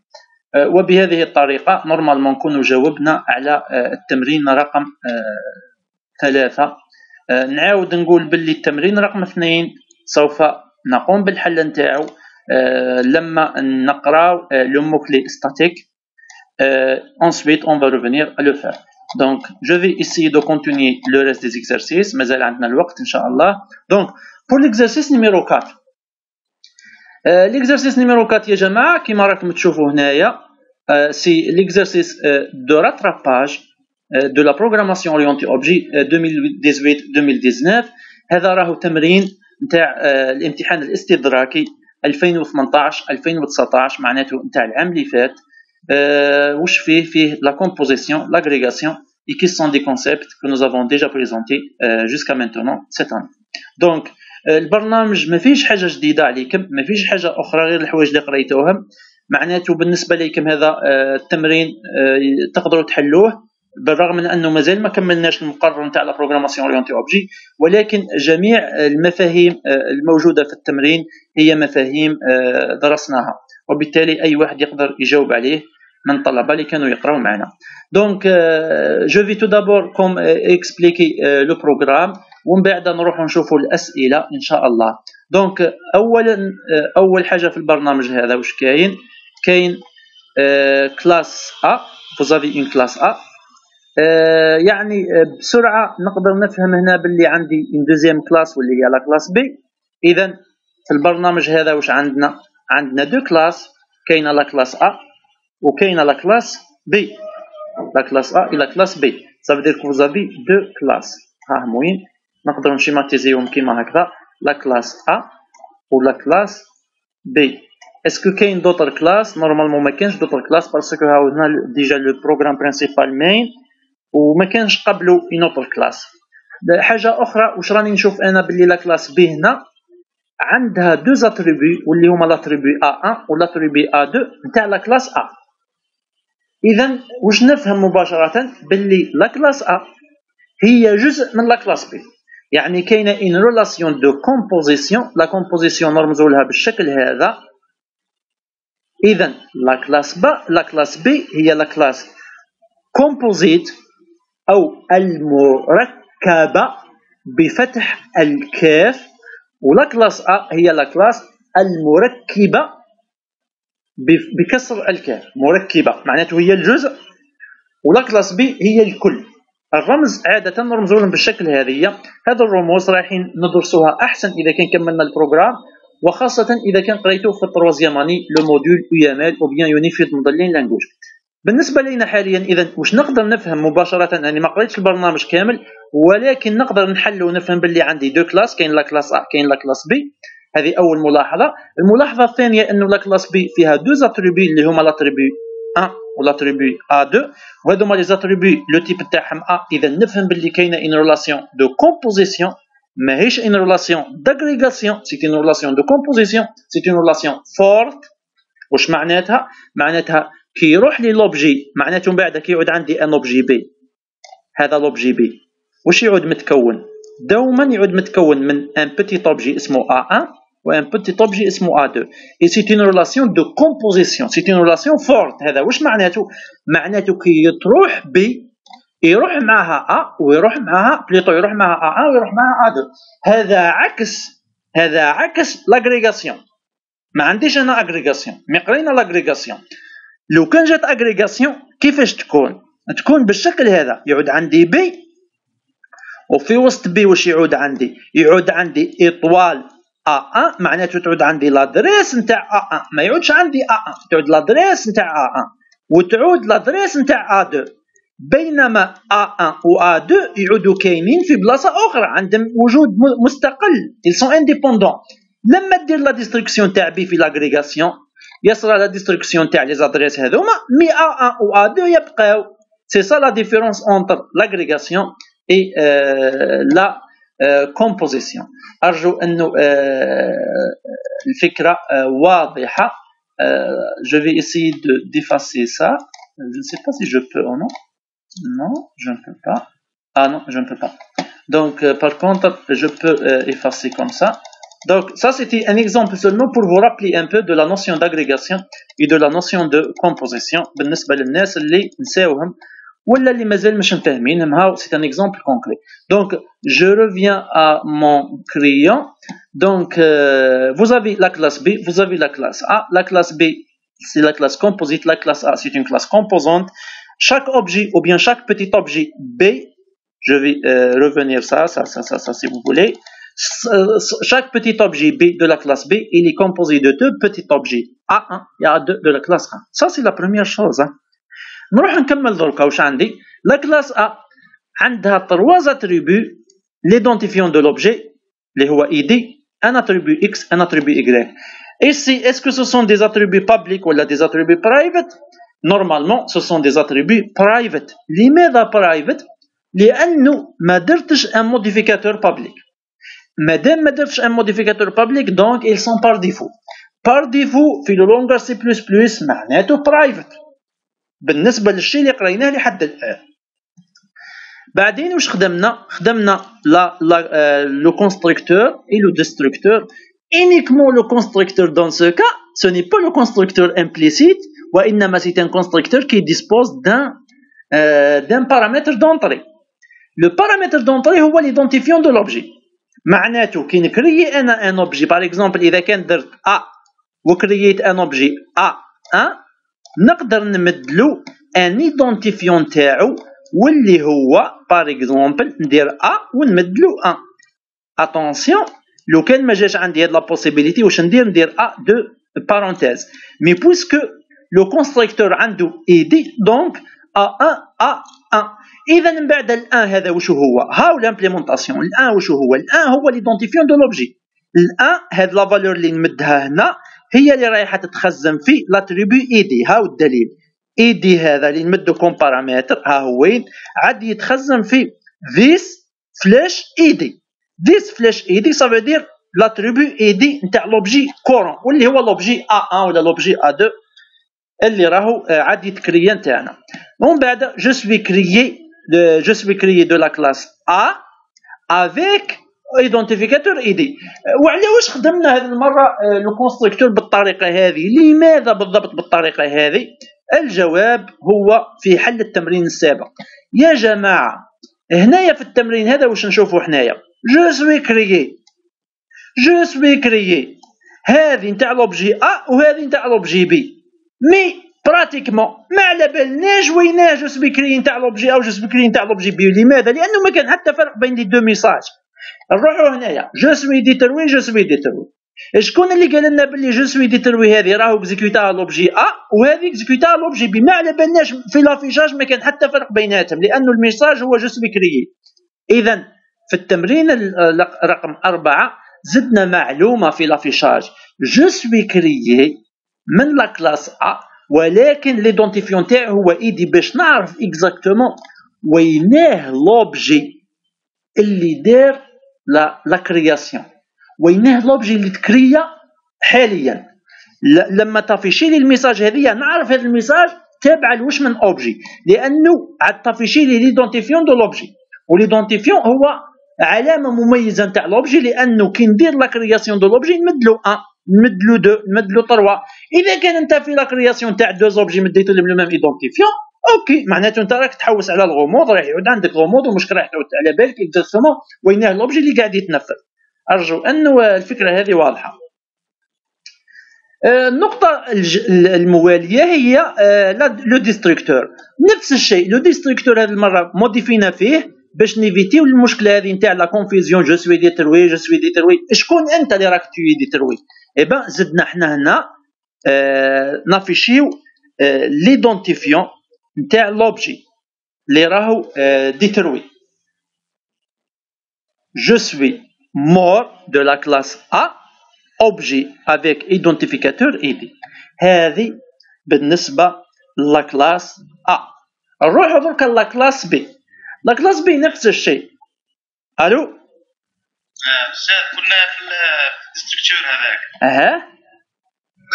وبهذه الطريقة نورمالمون نكونوا جاوبنا على التمرين رقم ثلاثة آه، نعاود نقول باللي التمرين رقم اثنين سوف نقوم بالحل نتاعو آه، لما نقراو le mot-clé static ensuite on va revenir le faire donc je vais essayer de continuer le reste des exercices مازال عندنا الوقت إن شاء الله. donc pour l'exercice numéro 4 l'exercice numéro 4 يا جماعة كيما راكم تشوفوا هنايا c'est l'exercice دو راتراباج de la programmation orientée objet 2018-2019 هذا راهو تمرين نتاع الامتحان الاستدراكي 2018 2019 معناته نتاع العام اللي فات وش فيه فيه la composition l'agrégation et qui sont des concepts que nous avons déjà présentés jusqu'à maintenant cette année. Donc البرنامج ما فيش حاجة جديده عليكم ما فيش حاجة أخرى غير الحوايج اللي قريتوهم معناته بالنسبة لكم هذا التمرين تقدروا تحلوه بالرغم من أنه مازال ما كملناش المقرر نتاع la programmation orientée objet ولكن جميع المفاهيم الموجودة في التمرين هي مفاهيم درسناها. وبالتالي أي واحد يقدر يجاوب عليه من الطلبه اللي كانوا يقراو معنا. donc je vais tout d'abord comme expliquer le programme ومن بعد نروح نشوفوا الأسئلة إن شاء الله. donc اولا أول حاجة في البرنامج هذا واش كاين؟ كاين classe A avez une classe A. يعني بسرعة نقدر نفهم هنا باللي عندي une deuxième classe واللي هي la classe B اذا في البرنامج هذا واش عندنا؟ عندنا deux classes كاينة la classe A وكاينة la classe B la classe A et la classe B ça veut dire que vous avez deux classes ها هم وين نقدروا نschématiserهم كيما هكذا. la classe A و la classe B est-ce que كاين d'autres classes normalement ما كاينش d'autres classes parce que هاو هنا déjà le programme principal main وما كانش قبله une classe حاجة أخرى واش راني نشوف أنا باللي la classe B هنا؟ عندها deux attributs واللي هما l'attribut a1 و l'attribut a2 نتاع la classe A اذا واش نفهم مباشرة باللي la classe A هي جزء من la classe B يعني كاينة une relation de composition la composition نرمزوا لها بالشكل هذا. اذا la classe B la classe B هي la classe composite أو المركبة بفتح الكاف و la classe A هي la classe المركبة بكسر الكاف. مركبة معناته هي الجزء و la classe B هي الكل. الرمز عادة نرمز لهم بالشكل هذه. هذا الرموز رايحين ندرسوها أحسن إذا كان كملنا ال programme وخاصة إذا كان قريتوه في ال troisième année le module UML أو bien Unified Modeling Language بالنسبة لنا حاليا اذا واش نقدر نفهم مباشرة؟ اني ما قريتش البرنامج كامل ولكن نقدر نحل ونفهم باللي عندي. deux classes كاين la classe A كاين la classe B هذه أول ملاحظة. الملاحظة الثانية إنه la classe B فيها deux attributs اللي هما l'attribut 1 و l'attribut A2 وهذوما les attributs le type تاعهم A اذا نفهم باللي كاينة une relation de composition ماهيش une relation d'agrégation c'est une relation de composition c'est une relation forte واش معناتها؟ معناتها كي يروح لي l'objet معناته من بعد كي يعود عندي un objet B. هذا l'objet B. واش يعود متكون؟ دوما يعود متكون من un petit objet اسمه A1 و un petit objet اسمه A2 et c'est une relation de composition c'est une relation forte هذا واش معناته؟ معناته كي تروح B يروح معها A ويروح معها plutôt يروح معها A1 ويروح معها A2 هذا عكس هذا عكس l'agrégation ما عنديش أنا agrégation قرينا l'agrégation لو كان جات agrégation كيفاش تكون؟ تكون بالشكل هذا يعود عندي B وفي وسط B واش يعود عندي؟ يعود عندي étoile A1 معناته تعود عندي l'adresse نتاع A1 ما يعودش عندي A1 تعود l'adresse نتاع A1 وتعود l'adresse نتاع A2 بينما A1 و A2 يعودوا كاينين في بلاصة أخرى عندهم وجود مستقل. Ils sont indépendants. لما دير la destruction تاع B في l'agrégation يصرى لا ديستركسيون تاع لي زادريس هذوما مي A1 و A2 يبقاو سي سا لا ديفيرونس اونتر لاغريغاسيون اي لا كومبوزيسيون ارجو انه الفكره واضحه je vais essayer de d'effacer ça je ne sais pas si je peux ou non non je ne peux pas ah non je ne peux pas donc par contre je peux effacer comme ça Donc ça, c'était un exemple seulement pour vous rappeler un peu de la notion d'agrégation et de la notion de composition. C'est un exemple concret. Donc, je reviens à mon client. Donc, euh, vous avez la classe B, vous avez la classe A. La classe B, c'est la classe composite. La classe A, c'est une classe composante. Chaque objet, ou bien chaque petit objet B, je vais euh, revenir ça, ça, ça, ça, ça, si vous voulez. chaque petit objet B de la classe B il est composé de deux petits objets A1 et A2 de la classe A ça c'est la première chose hein. نروح نكمل دركا واش عندي لا كلاس ا عندها تروا اتريبيو ليدونتيفيون دو لوبجي اللي هو اي دي ان اتريبيو اكس ان اتريبيو y ici اسكو سو سون دي اتريبيو بابليك ولا دي اتريبيو برايفت نورمالمون سو سون دي اتريبيو برايفت لماذا برايفت لانه ما درتش ان موديفيكاتور بابليك مادام ما درتش ان موديفيكاتور بابليك دونك ils sont par défaut par défaut في لو لونغر سي بلس بلس معناته برايفت بالنسبه للشيء اللي قريناه لحد الان بعدين واش خدمنا خدمنا لا لا لو كونستركتور اي لو ديستركتور uniquement le constructeur dans ce cas ce n'est pas le constructeur implicite وانما c'est un constructeur qui dispose d'un euh, d'un paramètre d'entrée le paramètre d'entrée هو l'identifiant de l'objet معناته كي نكري أنا un objet par exemple إذا كان درت A وكرييت un objet A 1 نقدر نمدلو ان identifiant تاعو واللي هو par exemple ندير A ونمدلو un attention لو كان ما جاش عندي هاد la possibilité واش ندير؟ ندير A deux parenthèses mais puisque le constructeur عنده ID donc A 1 A 1 اذا من بعد الآن هذا واش هو؟ هاو l'implémentation الآن واش هو؟ الآن هو l'identifiant de l'objet الآن هاد la valeur اللي نمدها هنا هي اللي رايحه تتخزن في l'attribut ID هاو الدليل؟ ID هذا اللي نمدو comme paramètre ها هو وين؟ عاد يتخزن في this flèche ID this flèche ID صافي دير l'attribut ID نتاع l'objet courant واللي هو l'objet A 1 ولا l'objet A 2 اللي راهو عاد يتكريا نتاعنا. ومن بعد je suis créé je suis créé de la classe A avec identificateur ID وعلى واش خدمنا هذه المرة؟ le constructeur بالطريقة هذه. لماذا بالضبط بالطريقة هذه؟ الجواب هو في حل التمرين السابق. يا جماعة هنايا في التمرين هذا واش نشوفوا حنايا؟ je suis créé je suis créé هذه نتاع l'objet A وهذه نتاع l'objet B mais pratiquement ما على بالناش ويناه je suis créé نتاع l'objet A و je suis créé نتاع l'objet B لماذا لأنه ما كان حتى فرق بين les deux messages نروحوا هنايا je suis détruit je suis détruit شكون اللي قال لنا باللي je suis détruit هذه راهو اكزيكيوتا l'objet A وهذه اكزيكيوتا l'objet B ما على بالناش في l'affichage ما كان حتى فرق بيناتهم لأنه ال message هو je suis créé اذا في التمرين رقم أربعة زدنا معلومة في l'affichage je suis créé من la classe A ولكن l'identifiant تاعو هو ID باش نعرف exactement ويناه l'objet اللي دار la la création وينه l'objet اللي تكريا حاليا. لما تافيشي لي ال message هذه نعرف هذا الميساج تابع لوش من objet لأنه عاد تافيشي لي l'identifiant de l'objet. و l'identifiant هو علامة مميزة نتاع l'objet لأنه كي ندير la création de l'objet نمدلو 1 نمدلو 2 نمدلو 3 إذا كان أنت في la création تاع deux objets مديتو لهم le même identifiant OK. معناته أنت راك تحوس على الغموض راح يعود عندك غموض ومشكل راح تعود على بالك exactement وينه l'objet اللي قاعد يتنفذ. أرجو انه الفكرة هذه واضحة. آه، النقطة الموالية هي آه، le destructeur نفس الشيء le destructeur هذه المرة موديفينا فيه باش نيفيتيو المشكلة هذه نتاع la confusion je suis détruit je suis détruit شكون أنت اللي راك tu es détruit eh ben زدنا حنا هنا نافيشيو l'identifiant نتاع l'objet اللي راهو ديتروي je suis mort de la classe A objet avec identificateur ID هذه بالنسبة لكلاس A. نروح درك لا كلاس B. لا كلاس B نفس الشيء ألو أستاذ كنا في الاستركتور هذاك. أها.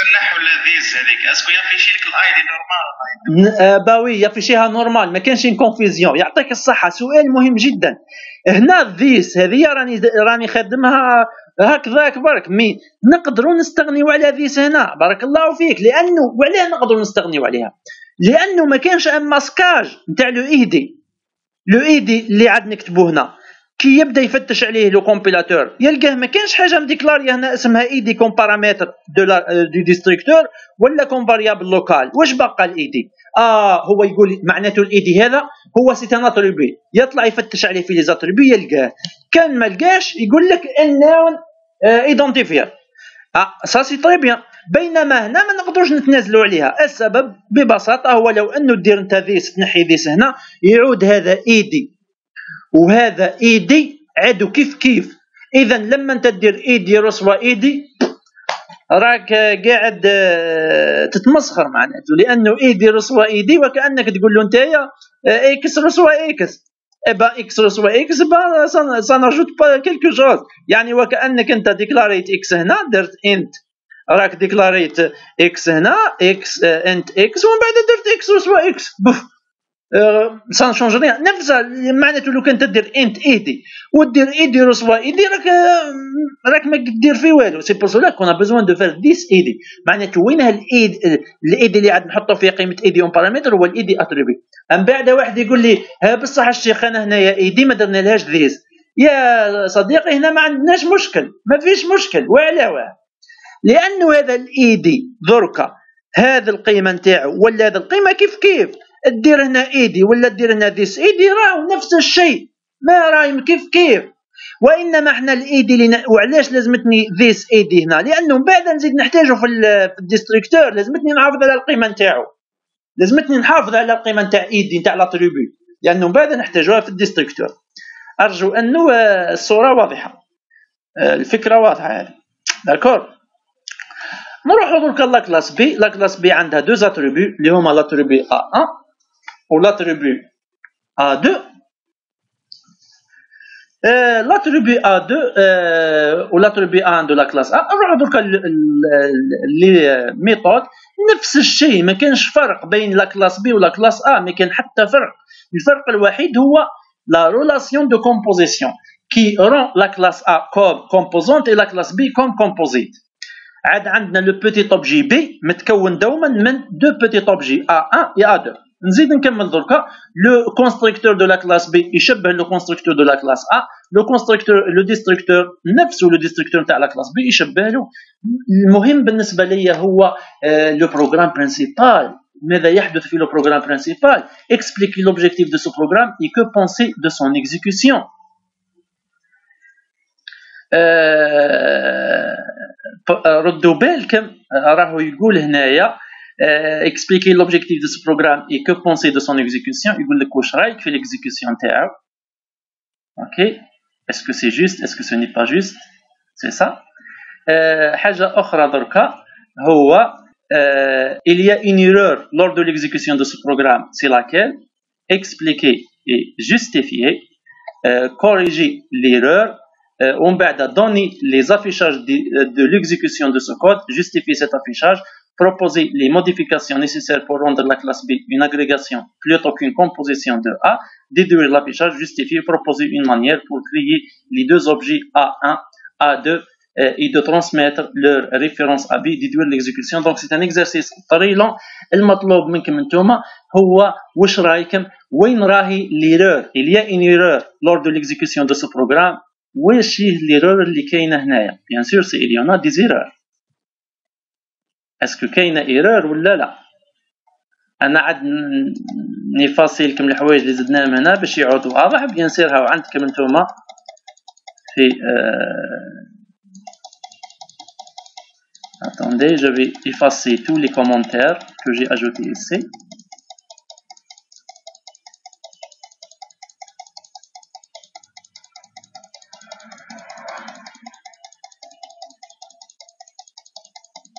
النحو اللذيذ هذيك أسكو يافيشي لك الاي دي نورمال باوي يافيشيها نورمال ما كانش كونفيزيون يعطيك الصحة. سؤال مهم جدا. هنا ذيس هذه راني راني خدمها هكذاك برك مي نقدروا نستغنيو على this هنا. بارك الله فيك. لأنه وعلاه نقدروا نستغنيو عليها. لأنه ما كانش un masquage نتاع le ID le ID اللي عاد نكتبوه هنا. كي يبدأ يفتش عليه le compilateur يلقاه ما كانش حاجة مديكلاريه هنا اسمها ID comme paramètre du du destructeur ولا comme variable locale واش بقى ال ID آه هو يقول معناته ال ID هذا هو c'est un attribut يطلع يفتش عليه في les attributs يلقاه. كان ما لقاش يقول لك ال non identifié آه ça c'est très bien بينما هنا ما نقدروش نتنازلوا عليها. السبب ببساطة هو لو أنه دير انت this تنحي this هنا يعود هذا ID وهذا ID عادو كيف كيف؟ اذا لما أنت دير ID reçoit ID راك قاعد آه، تتمسخر معناته لأنه ID reçoit ID وكأنك تقول له نتايا آه، x reçoit x. ابا x reçoit x pas pas quelque chose. يعني وكأنك أنت ديكلاريت x هنا درت int. راك ديكلاريت x هنا x int x ومن بعد درت x reçoit x. Bof. Ça ne change rien نفس معناته لو كان تدير int ID ودير ID reçoit ID راك راك ما دير فيه والو c'est pour cela qu'on a besoin de faire this ID معناته وين ال ID ال ID اللي عاد نحطوا فيه قيمه ID en paramètre هو ال ID attribut من بعد واحد يقول لي ها بصح الشيخ أنا هنايا ID ما درنا لهاش this يا صديقي هنا ما عندناش مشكل ما فيش مشكل وعلى واه لأنه هذا ال ID دركا هذه القيمه نتاعو ولا هذه القيمه كيف كيف دير هنا ID ولا دير هنا this ID راهو نفس الشيء ما راهم كيف كيف؟ وإنما إحنا ال ID لنا وعلاش لازمتني this ID هنا؟ لأنه من بعد نزيد نحتاجه في, في ال destructeur لازمتني نحافظ على القيمة نتاعو. لازمتني نحافظ على القيمة نتاع ID نتاع l'attribut لأنه من بعد نحتاجوها في ال destructeur. أرجو أنه الصورة واضحة. الفكرة واضحة هذه. d'accord. نروحوا درك la classe B. La classe B عندها deux attributs اللي هما l'attribut A 1 ou pour l'attribut A2. Euh, l'attribut A2 euh, ou l'attribut A1 de la classe A, alors les méthodes, نفس الشيء ما كانش فرق بين la classe B و la classe A ما كان حتى فرق. الفرق الوحيد هو la relation de composition qui rend la classe A comme composante et la classe B comme composite عاد عندنا le petit objet B متكون دوما من deux petits objets A 1 et A 2 نزيد نكمل دركا لو كونستركتور دو لا كلاس بي يشبه لو كونستركتور دو لا كلاس ا لو كونستركتور لو ديستركتور نفسه لو ديستركتور نتاع لا كلاس بي يشبه له المهم بالنسبه لي هو لو بروغرام برينسيبال ماذا يحدث في لو بروغرام برينسيبال expliquer l'objectif de ce programme et que penser de son exécution ردوا بالكم راهو يقول هنايا euh, expliquer l'objectif de ce programme et que penser de son exécution, il le coach il fait l'exécution OK. Est-ce que c'est juste? Est-ce que ce n'est pas juste? C'est ça. Euh, euh, il y a une erreur lors de l'exécution de ce programme, c'est laquelle? Expliquer et justifier, corriger l'erreur on va donner les affichages de, de l'exécution de ce code, justifier cet affichage, proposer les modifications nécessaires pour rendre la classe B une agrégation plutôt qu'une composition de A, déduire l'affichage, justifier, proposer une manière pour créer les deux objets A1, A2 et de transmettre leur référence à B, déduire l'exécution. Donc c'est un exercice très long. المطلوب منكم انتم هو واش رايكم وين راهي l'erreur il y a une erreur lors de l'exécution de ce programme واش هي l'erreur اللي كاينه هنايا bien sûr c'est il y en a des erreurs اسكو كاينة ايرور ولا لا أنا عاد نفاصل لكم الحوايج اللي زدناهم هنا باش يعود واضح بيان سير هاو عندكم نتوما في. Attendez, je vais effacer tous les commentaires que j'ai ajoutés ici.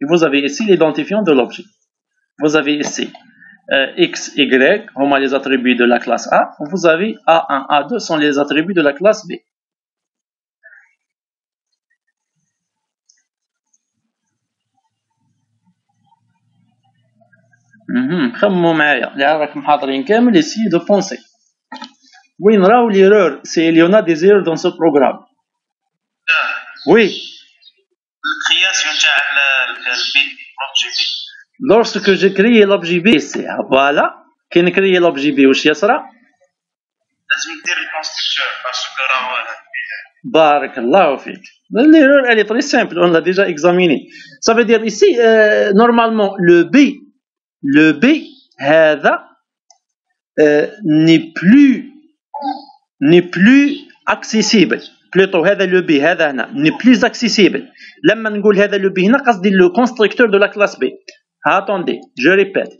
et vous avez ici l'identifiant de l'objet vous avez ici euh, X, Y, هما les attributs de la classe A, vous avez A1, A2 sont les attributs de la classe B. خمموا معايا اللي راكم حاضرين كامل essayez de penser وين راهو l'erreur c'est il y en a des erreurs dans ce programme oui lorsque j'ai créé l'objet B c'est voilà كي نكري l'objet B واش يصرى لازم دير الكونستركتور باسكو راه بارك الله فيك l'erreur elle est très simple on l'a déjà examiné ça veut dire ici euh, normalement le B le B هذا euh, n'est plus n'est plus accessible plutôt هذا le B هذا هنا n'est plus accessible لما نقول هذا le B هنا قصدي le constructeur de la classe B attendez je répète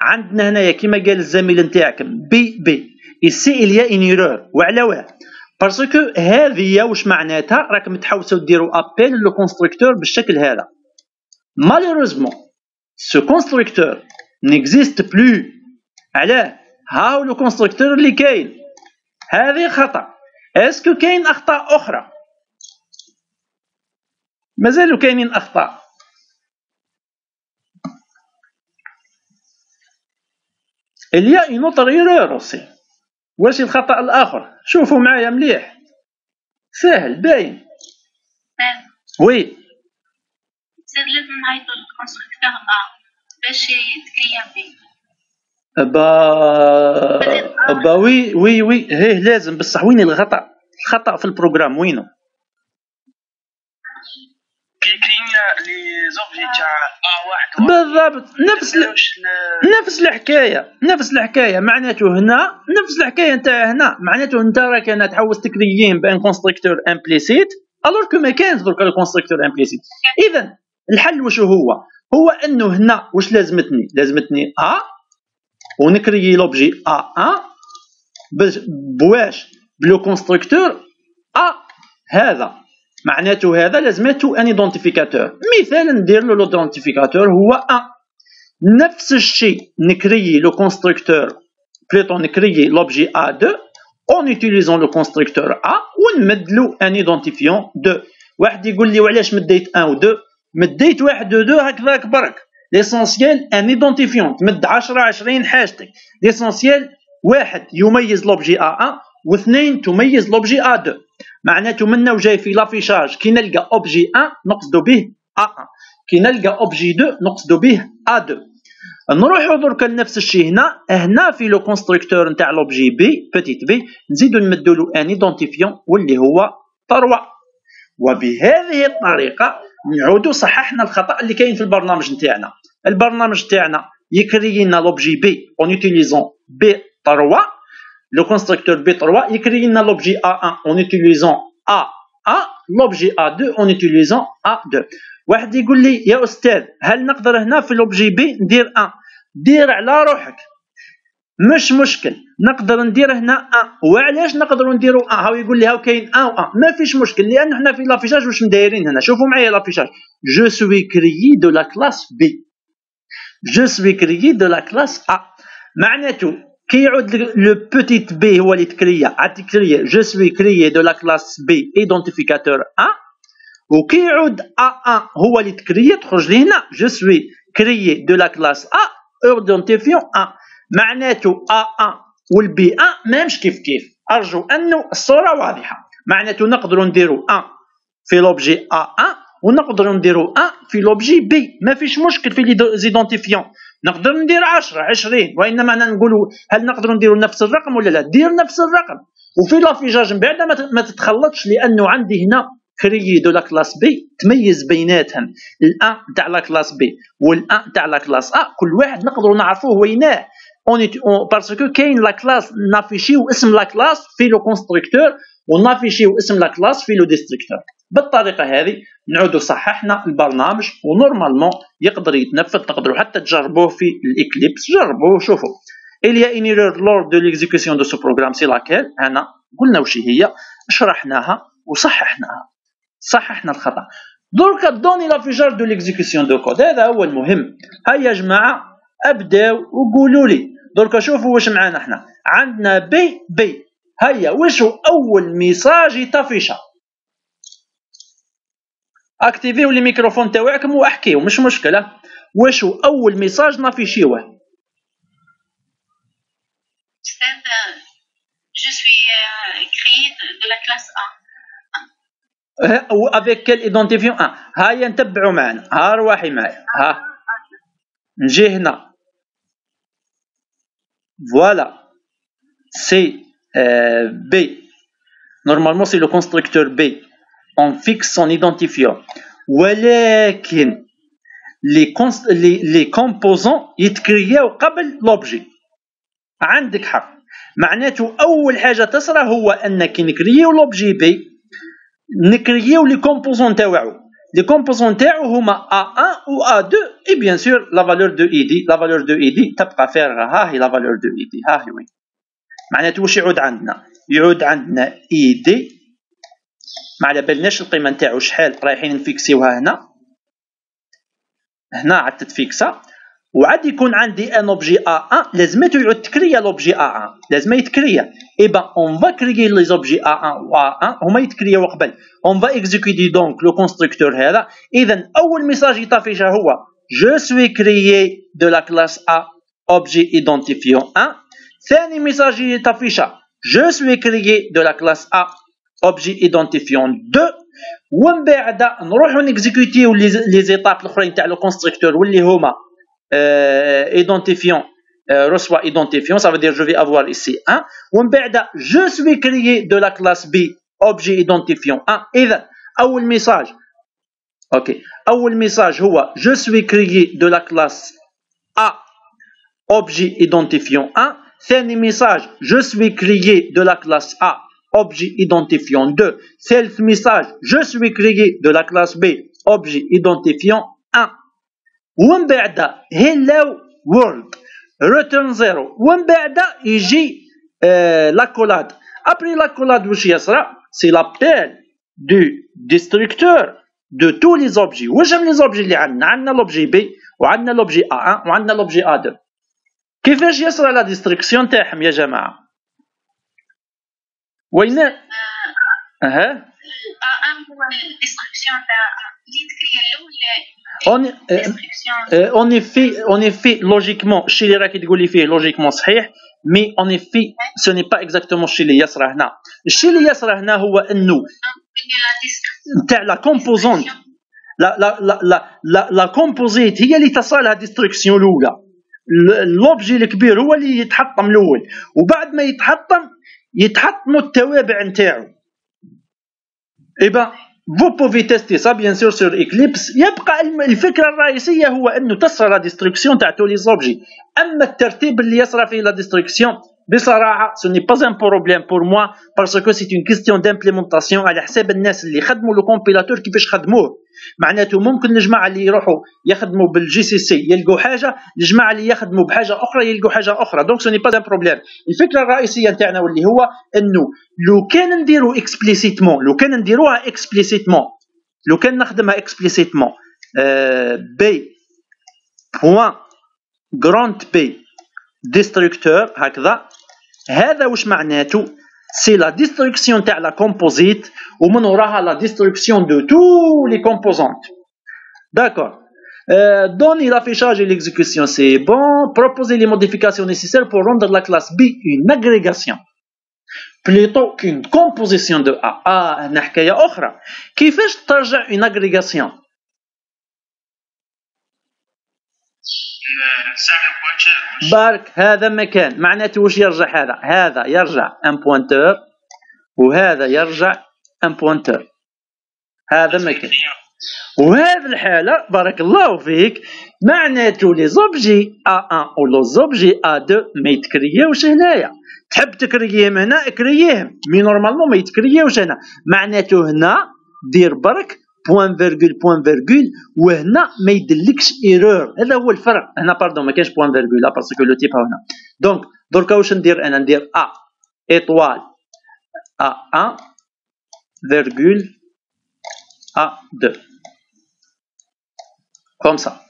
عندنا هنايا كما قال الزميل نتاعك B B. y a une erreur وعلى واه. parce que هذه واش معناتها؟ راكم تحوسوا ديروا appel le constructeur بالشكل هذا. Malheureusement ce constructeur n'existe plus. علاه ها هو le constructeur اللي كاين؟ هذه خطأ. est-ce que كاين أخطاء أخرى؟ مازالوا كاينين أخطاء. Il y a une autre erreur aussi. واش الخطأ الآخر؟ شوفوا معايا مليح. سهل باين. oui زيد لازم نعيطو لل constructeur باش يتكريا بي با با وي وي وي هيه لازم بصح وين الخطأ؟ الخطأ في ال programme وينه؟ بالضبط. نفس ال... نفس الحكاية. نفس الحكاية. معناته هنا نفس الحكاية نتاع هنا. معناته انت راك أنا تحوس تكريي par un constructeur implicite alors que ما كانش درك ال constructeur implicite اذا الحل واش هو؟ هو إنه هنا واش لازمتني؟ لازمتني ا ونكريي l'objet A 1 باش بواش ب le constructeur A هذا. معناته هذا لازمته un identificateur مثال ندير له l'identificateur هو un نفس الشيء نكريي le constructeur plutôt نكريي l'objet A 2 en utilisant le constructeur A ونمد له un identifiant 2 واحد يقول لي وعلاش مديت 1 و 2 مديت واحد و 2 هكذاك برك. l'essentiel un identifiant تمد 10 20 حاجتك l'essentiel واحد يميز l'objet A 1 واثنين تميز لوبجي أ 2 معناته منا وجاي في l'affichage. كي نلقى objet 1 نقصد به A1 كي نلقى objet 2 نقصد به A2 نروحوا درك لنفس الشيء هنا. هنا في le constructeur نتاع l'objet B petit b نزيدو نمدو له un identifiant واللي هو 3 وبهذه الطريقة نعودوا صححنا الخطأ اللي كاين في البرنامج نتاعنا. البرنامج نتاعنا يكري لنا l'objet B en utilisant B 3 le constructeur B3 crée l'objet A1 en utilisant A1 l'objet A2 en utilisant A2 واحد يقول لي يا أستاذ هل نقدر هنا في l'objet B ندير 1 دير على روحك مش مشكل نقدر ندير هنا 1 وعلاش نقدروا نديروا 1 هاو يقول لي هاو كاين 1 و 1 ما فيش مشكل لأن إحنا في l'affichage واش مدايرين هنا شوفوا معايا لافيشاج je suis créé de la classe B je suis créé de la classe A معناته كي يعود le petit b هو اللي تكريا عاد تكريا je suis créé de la classe B identificateur 1 وكي يعود A 1 هو اللي تكريا تخرج لي هنا je suis créé de la classe A identifiant 1 معناته A 1 وال B 1 مامش كيف كيف ارجو انه الصورة واضحه معناته نقدروا نديروا 1 في l'objet A 1 ونقدروا نديروا 1 في l'objet B ما فيش مشكل في les identifiants نقدر ندير 10 20 وإنما أنا نقولوا هل نقدر نديروا نفس الرقم ولا لا؟ دير نفس الرقم. وفي l'affichage من بعد ما تتخلطش لأنه عندي هنا créé de la classe B تميز بيناتهم. ال 1 تاع la classe B وال 1 تاع la classe A كل واحد نقدروا نعرفوه ويناه. parce que كاين la classe نافيشيو اسم لا كلاس في le constructeur ونافيشيو اسم la classe في le destructeur بالطريقة هذه نعودوا صححنا البرنامج و normalement يقدر يتنفذ تقدروا حتى تجربوه في ال Eclipse. جربوه شوفوا. Il y a une erreur lors de l'exécution de ce programme. C'est laquelle? هنا قلنا وش هي؟ شرحناها وصححناها. صححنا الخطأ. درك donner l'affichage de l'exécution de code هذا هو المهم. هيا يا جماعة ابداو وقولوا لي. درك شوفوا واش معانا إحنا. عندنا B b. هيا واش هو أول message يطفيشه أكتيفيو les microphones تاعكم وأحكيو مش مشكلة. واش هو أول message نافيشيوه أستاذ je suis créé de la classe A. avec quel identifiant 1 هيا نتبعوا معنا. ها رواحي معايا ها. نجي هنا. voilà c'est B normalement c'est le constructeur B on fixe son identifiant ولكن les const les les composants يتكرياو قبل l'objet عندك حق. معناته أول حاجة تصرى هو أنك نكريو l'objet B نكريو les composants تاوعو. les composants تاعو هما A1 و A2 et bien sûr la valeur de id la valeur de id تبقى فارغه ها هي valeur de id ها هي وين معناته واش يعود عندنا يعود عندنا دي ما على بالناش القيمه نتاعو شحال رايحين نفيكسيوها هنا هنا عاد تتفيكسا وعاد يكون عندي un objet A1 لازمته يعود تكريا l'objet A1 لازم يتكريا. eh ben on va créer les objets A1 و A1 هما يتكرياو قبل on va exécuter donc le constructeur هذا. اذا أول message يطافيشه هو je suis créé de la classe A objet identifiant 1 ثاني message يطافيشه je suis créé de la classe A objet identifiant 2 ومن بعد نروحو نكزيكوتيو les étapes الأخرين تاع le constructeur واللي هما. identifiant euh, reçoit identifiant, ça veut dire je vais avoir ici 1. je suis créé de la classe B objet identifiant 1. إذا أول message ok أول message هو je suis créé de la classe A objet identifiant 1. ثاني message je suis créé de la classe A objet identifiant 2. Self message je suis créé de la classe B objet identifiant 1. ومن بعد هيلو وورلد ريتيرن زيرو ومن بعد يجي آه لاكولاد ابري لاكولاد واش يصرى؟ سي لابيل de destructeur de tous les objets واش هم les objets اللي عندنا؟ عندنا l'objet B وعندنا l'objet A 1 وعندنا l'objet A 2 كيفاش يصرى la destruction تاعهم يا جماعة؟ وين أه هو ال destruction تاع اللي تكري الأول en en effet en effet logiquement الشيء اللي راكي تقولي فيه logiquement صحيح mais en effet اللي يصرى هنا الشيء اللي يصرى هنا هو انه نتاع la composante la la la la la la composite هي اللي تصرالها destruction الاولى l'objet الكبير هو اللي يتحطم الأول وبعد ما يتحطم يتحطموا التوابع نتاعو eh ben Vous pouvez tester ça bien sûr sur Eclipse. يبقى الفكرة الرئيسية هو أنه تصرى la destruction تاع les objets. أما الترتيب اللي يصرى فيه la destruction بصراحة ce n'est pas un problème pour moi parce que c'est une على حساب الناس اللي خدموا le compilateur كيفاش خدموه؟ معناته ممكن الجماعة اللي يروحوا يخدموا بال GCC يلقوا حاجة الجماعة اللي يخدموا بحاجة أخرى يلقوا حاجة أخرى. donc ce n'est pas problème الفكرة الرئيسية نتاعنا واللي هو أنه لو كان نديرو explicitement لو كان نديروها explicitement لو كان نخدمها explicitement بي بوان جراند بي ديستركتور هكذا هذا واش معناته؟ c'est la destruction de la composite, ou on aura la destruction de tous les composantes. D'accord. Euh, donner l'affichage et l'exécution, c'est bon. Proposer les modifications nécessaires pour rendre la classe B une agrégation plutôt qu'une composition de A. Ah, une autre. Qui fait une agrégation بارك هذا مكان. معناته واش يرجع هذا؟ هذا يرجع un pointeur وهذا يرجع un pointeur هذا ما كان وهذه الحالة بارك الله فيك معناته les objets A1 و les objets A2 ما يتكريوش هنايا. تحب تكريهم هنا اكريهم. mais normalement ما يتكريوش هنا. معناته هنا دير برك point-virgule point-virgule وهنا ما يدلكش erreur هذا هو الفرق. هنا pardon ما كاينش point-virgule parce que le type هنا. donc دركا واش ندير أنا؟ ندير ا étoile A 1 virgule A 2 comme ça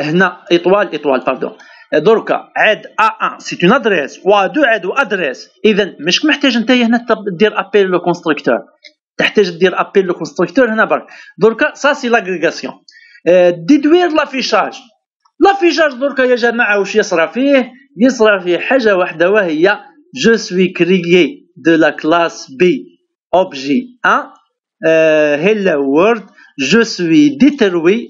هنا étoile étoile pardon دركا عاد A1 c'est une adresse و A2 عاد adresse اذا مش محتاج انت هنا دير appel le constructeur تحتاج دير appel le constructeur هنا برك. دركا ça c'est l'agrégation déduire l'affichage l'affichage دركا يا جماعة واش يصرى فيه؟ يصرى فيه حاجة واحدة وهي je suis créé de la classe B objet 1 hello world je suis détruit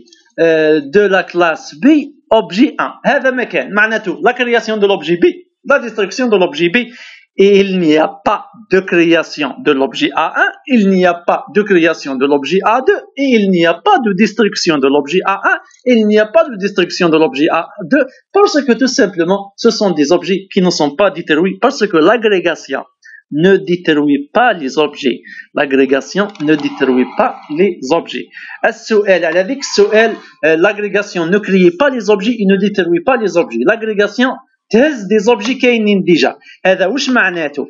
de la classe B objet 1 هذا ما كان معناته la création de l'objet B لا ديستركسيون دو لوبجي بي et il n'y a pas de création de l'objet A1, il n'y a pas de création de l'objet A2, et il n'y a pas de destruction de l'objet A1, et il n'y a pas de destruction de l'objet A2, parce que tout simplement, ce sont des objets qui ne sont pas détruits, parce que l'agrégation ne détruit pas les objets. L'agrégation ne détruit pas les objets. L'agrégation ne crée pas les objets, il ne détruit pas les objets. L'agrégation تهز des objets كاينين déjà. هذا واش معناته؟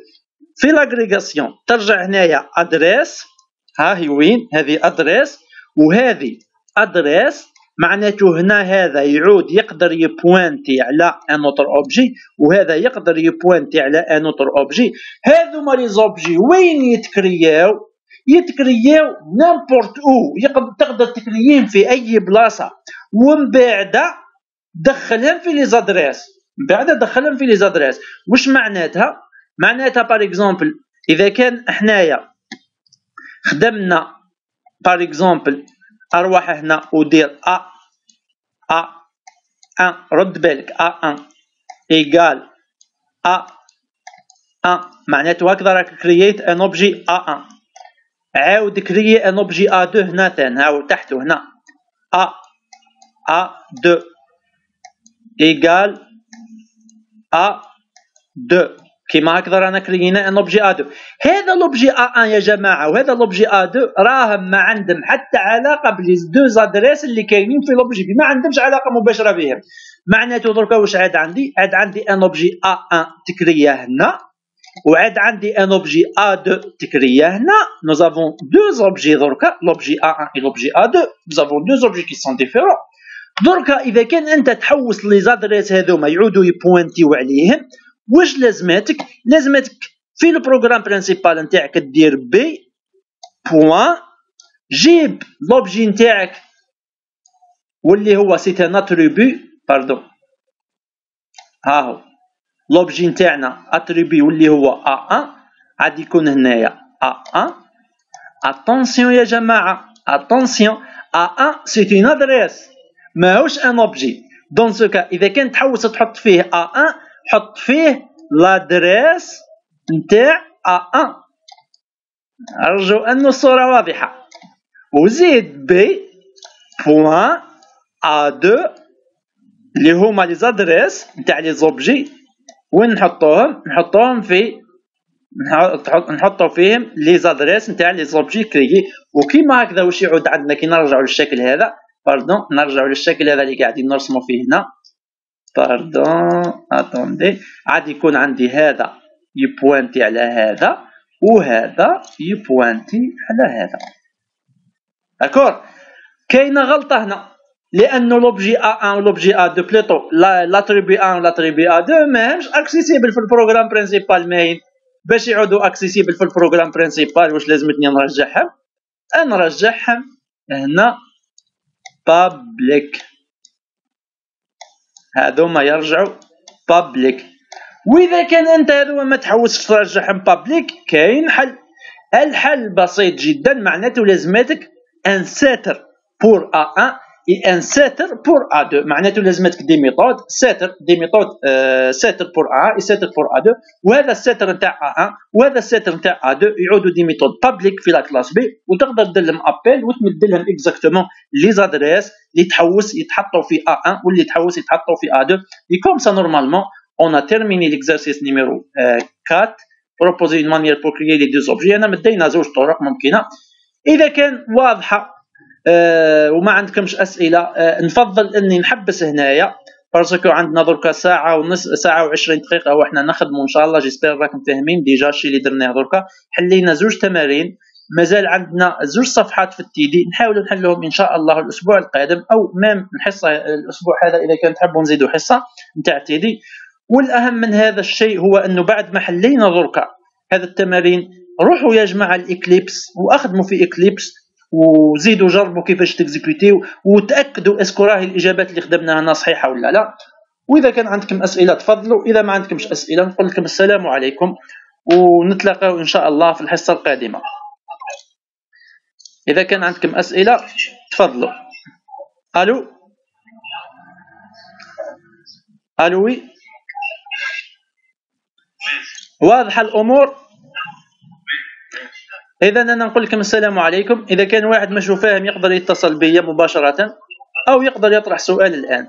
في l'agrégation ترجع هنايا adresse. ها هي وين؟ هذه adresse. وهذه أدريس معناته هنا هذا يعود يقدر ي pointer على un autre objet وهذا يقدر ي pointer على un autre objet هذوما les objets وين يتكرياو؟ يتكرياو n'importe أو يقدر تقدر تكريين في أي بلاصة. ومن بعد دخلهم في les adresses بعد دخلهم في les adresses واش معناتها؟ معناتها par exemple إذا كان حنايا خدمنا par exemple أروح هنا ودير A A 1 رد بالك A 1 égal A 1 معناته هكذا راك كرييت un objet A 1 عاود كريي un objet A 2 هنا ثاني هاو تحته هنا. A A 2 égal A2 كيما هكذا رانا كرينا un objet A2 هذا l'objet A1 يا جماعة وهذا l'objet A2 راهم ما عندهم حتى علاقه ب les deux adresses اللي كاينين في l'objet ما عندهمش علاقه مباشره بهم معناته دركا واش عاد عندي عاد عندي un objet A1 تكريه هنا وعاد عندي un objet A2 تكريه هنا nous avons deux objets دركا l'objet A1 et l'objet A2 nous avons deux objets qui différents. دركا إذا كان أنت تحوس les adresses هذوما يعودوا ي pointer و عليهم واش لازماتك لازماتك في ال programme principal نتاعك دير B point جيب l'objet نتاعك واللي هو c'est un attribut pardon ها هو. l'objet نتاعنا attribut واللي هو A1 عاد يكون هنايا A1 attention يا جماعة attention A1 c'est une adresse ماهوش un objet dans ce cas إذا كان تحوس تحط فيه A1 حط فيه l'adresse نتاع A1 ارجو أن الصورة واضحة. وزيد B point A2 اللي هما les adresses نتاع les objets. وين نحطوهم؟ نحطوهم في نحطو فيهم les adresses نتاع les objets créés. وكيما هكذا واش يعود عندنا كي نرجعوا للشكل هذا. pardon نرجعوا للشكل هذا اللي قاعدين نرسموا فيه هنا pardon attendez عاد يكون عندي هذا ي pointer على هذا وهذا ي pointer على هذا d'accord كاينة غلطه هنا لأنه l'objet A 1 و l'objet A 2 plutôt l'attribut 1 و l'attribut A 2 ماهمش accessibles في ال programme principal ماين باش يعودوا accessibles في ال programme principal واش لازمتني نرجعهم نرجعهم هنا public. هذوما يرجعوا public. وإذا كان أنت هذوما ما تحوسش ترجعهم public كاين حل. الحل بسيط جدا معناته لازماتك un setter pour A1 et un setter pour A2 معناته لازمتك des méthodes setter des méthodes setter pour A et setter pour A2 وهذا ال setter نتاع A1 وهذا ال setter نتاع A2 يعودوا des méthodes publiques في la classe B وتقدر دير لهم appel وتمد لهم exactement les adresses اللي تحوس يتحطوا في A1 واللي تحوس يتحطوا في A2 et comme ça normalement on a terminé l'exercice numéro 4 proposer une manière pour créer les deux objets. انا مدينا زوج طرق ممكنه اذا كان واضحه أه وما عندكمش أسئلة. أه نفضل إني نحبس هنايا. parce que عندنا دركا ساعة ونص ساعة و20 دقيقة وحنا نخدموا إن شاء الله. j'espère راكم فاهمين. déjà الشيء اللي درناه دركا. حلينا زوج تمارين. مازال عندنا زوج صفحات في ال TD نحاولوا نحلهم إن شاء الله الأسبوع القادم أو même الحصه الأسبوع هذا إذا كان تحبوا نزيدوا حصة نتاع ال TD والأهم من هذا الشيء هو إنه بعد ما حلينا دركا هذا التمارين روحوا يا جماعة ال Eclipse وأخدموا في Eclipse. وزيدوا جربوا كيفاش ت exécuter و وتأكدوا est-ce que راهي الإجابات اللي خدمناها هنا صحيحة ولا لا. وإذا كان عندكم أسئلة تفضلوا إذا ما عندكمش أسئلة نقول لكم السلام عليكم ونتلاقاو إن شاء الله في الحصة القادمة. إذا كان عندكم أسئلة تفضلوا. ألو؟ ألو واضحة الأمور؟ إذا أنا نقول لكم السلام عليكم. إذا كان واحد مش فاهم يقدر يتصل بي مباشرة أو يقدر يطرح سؤال الآن.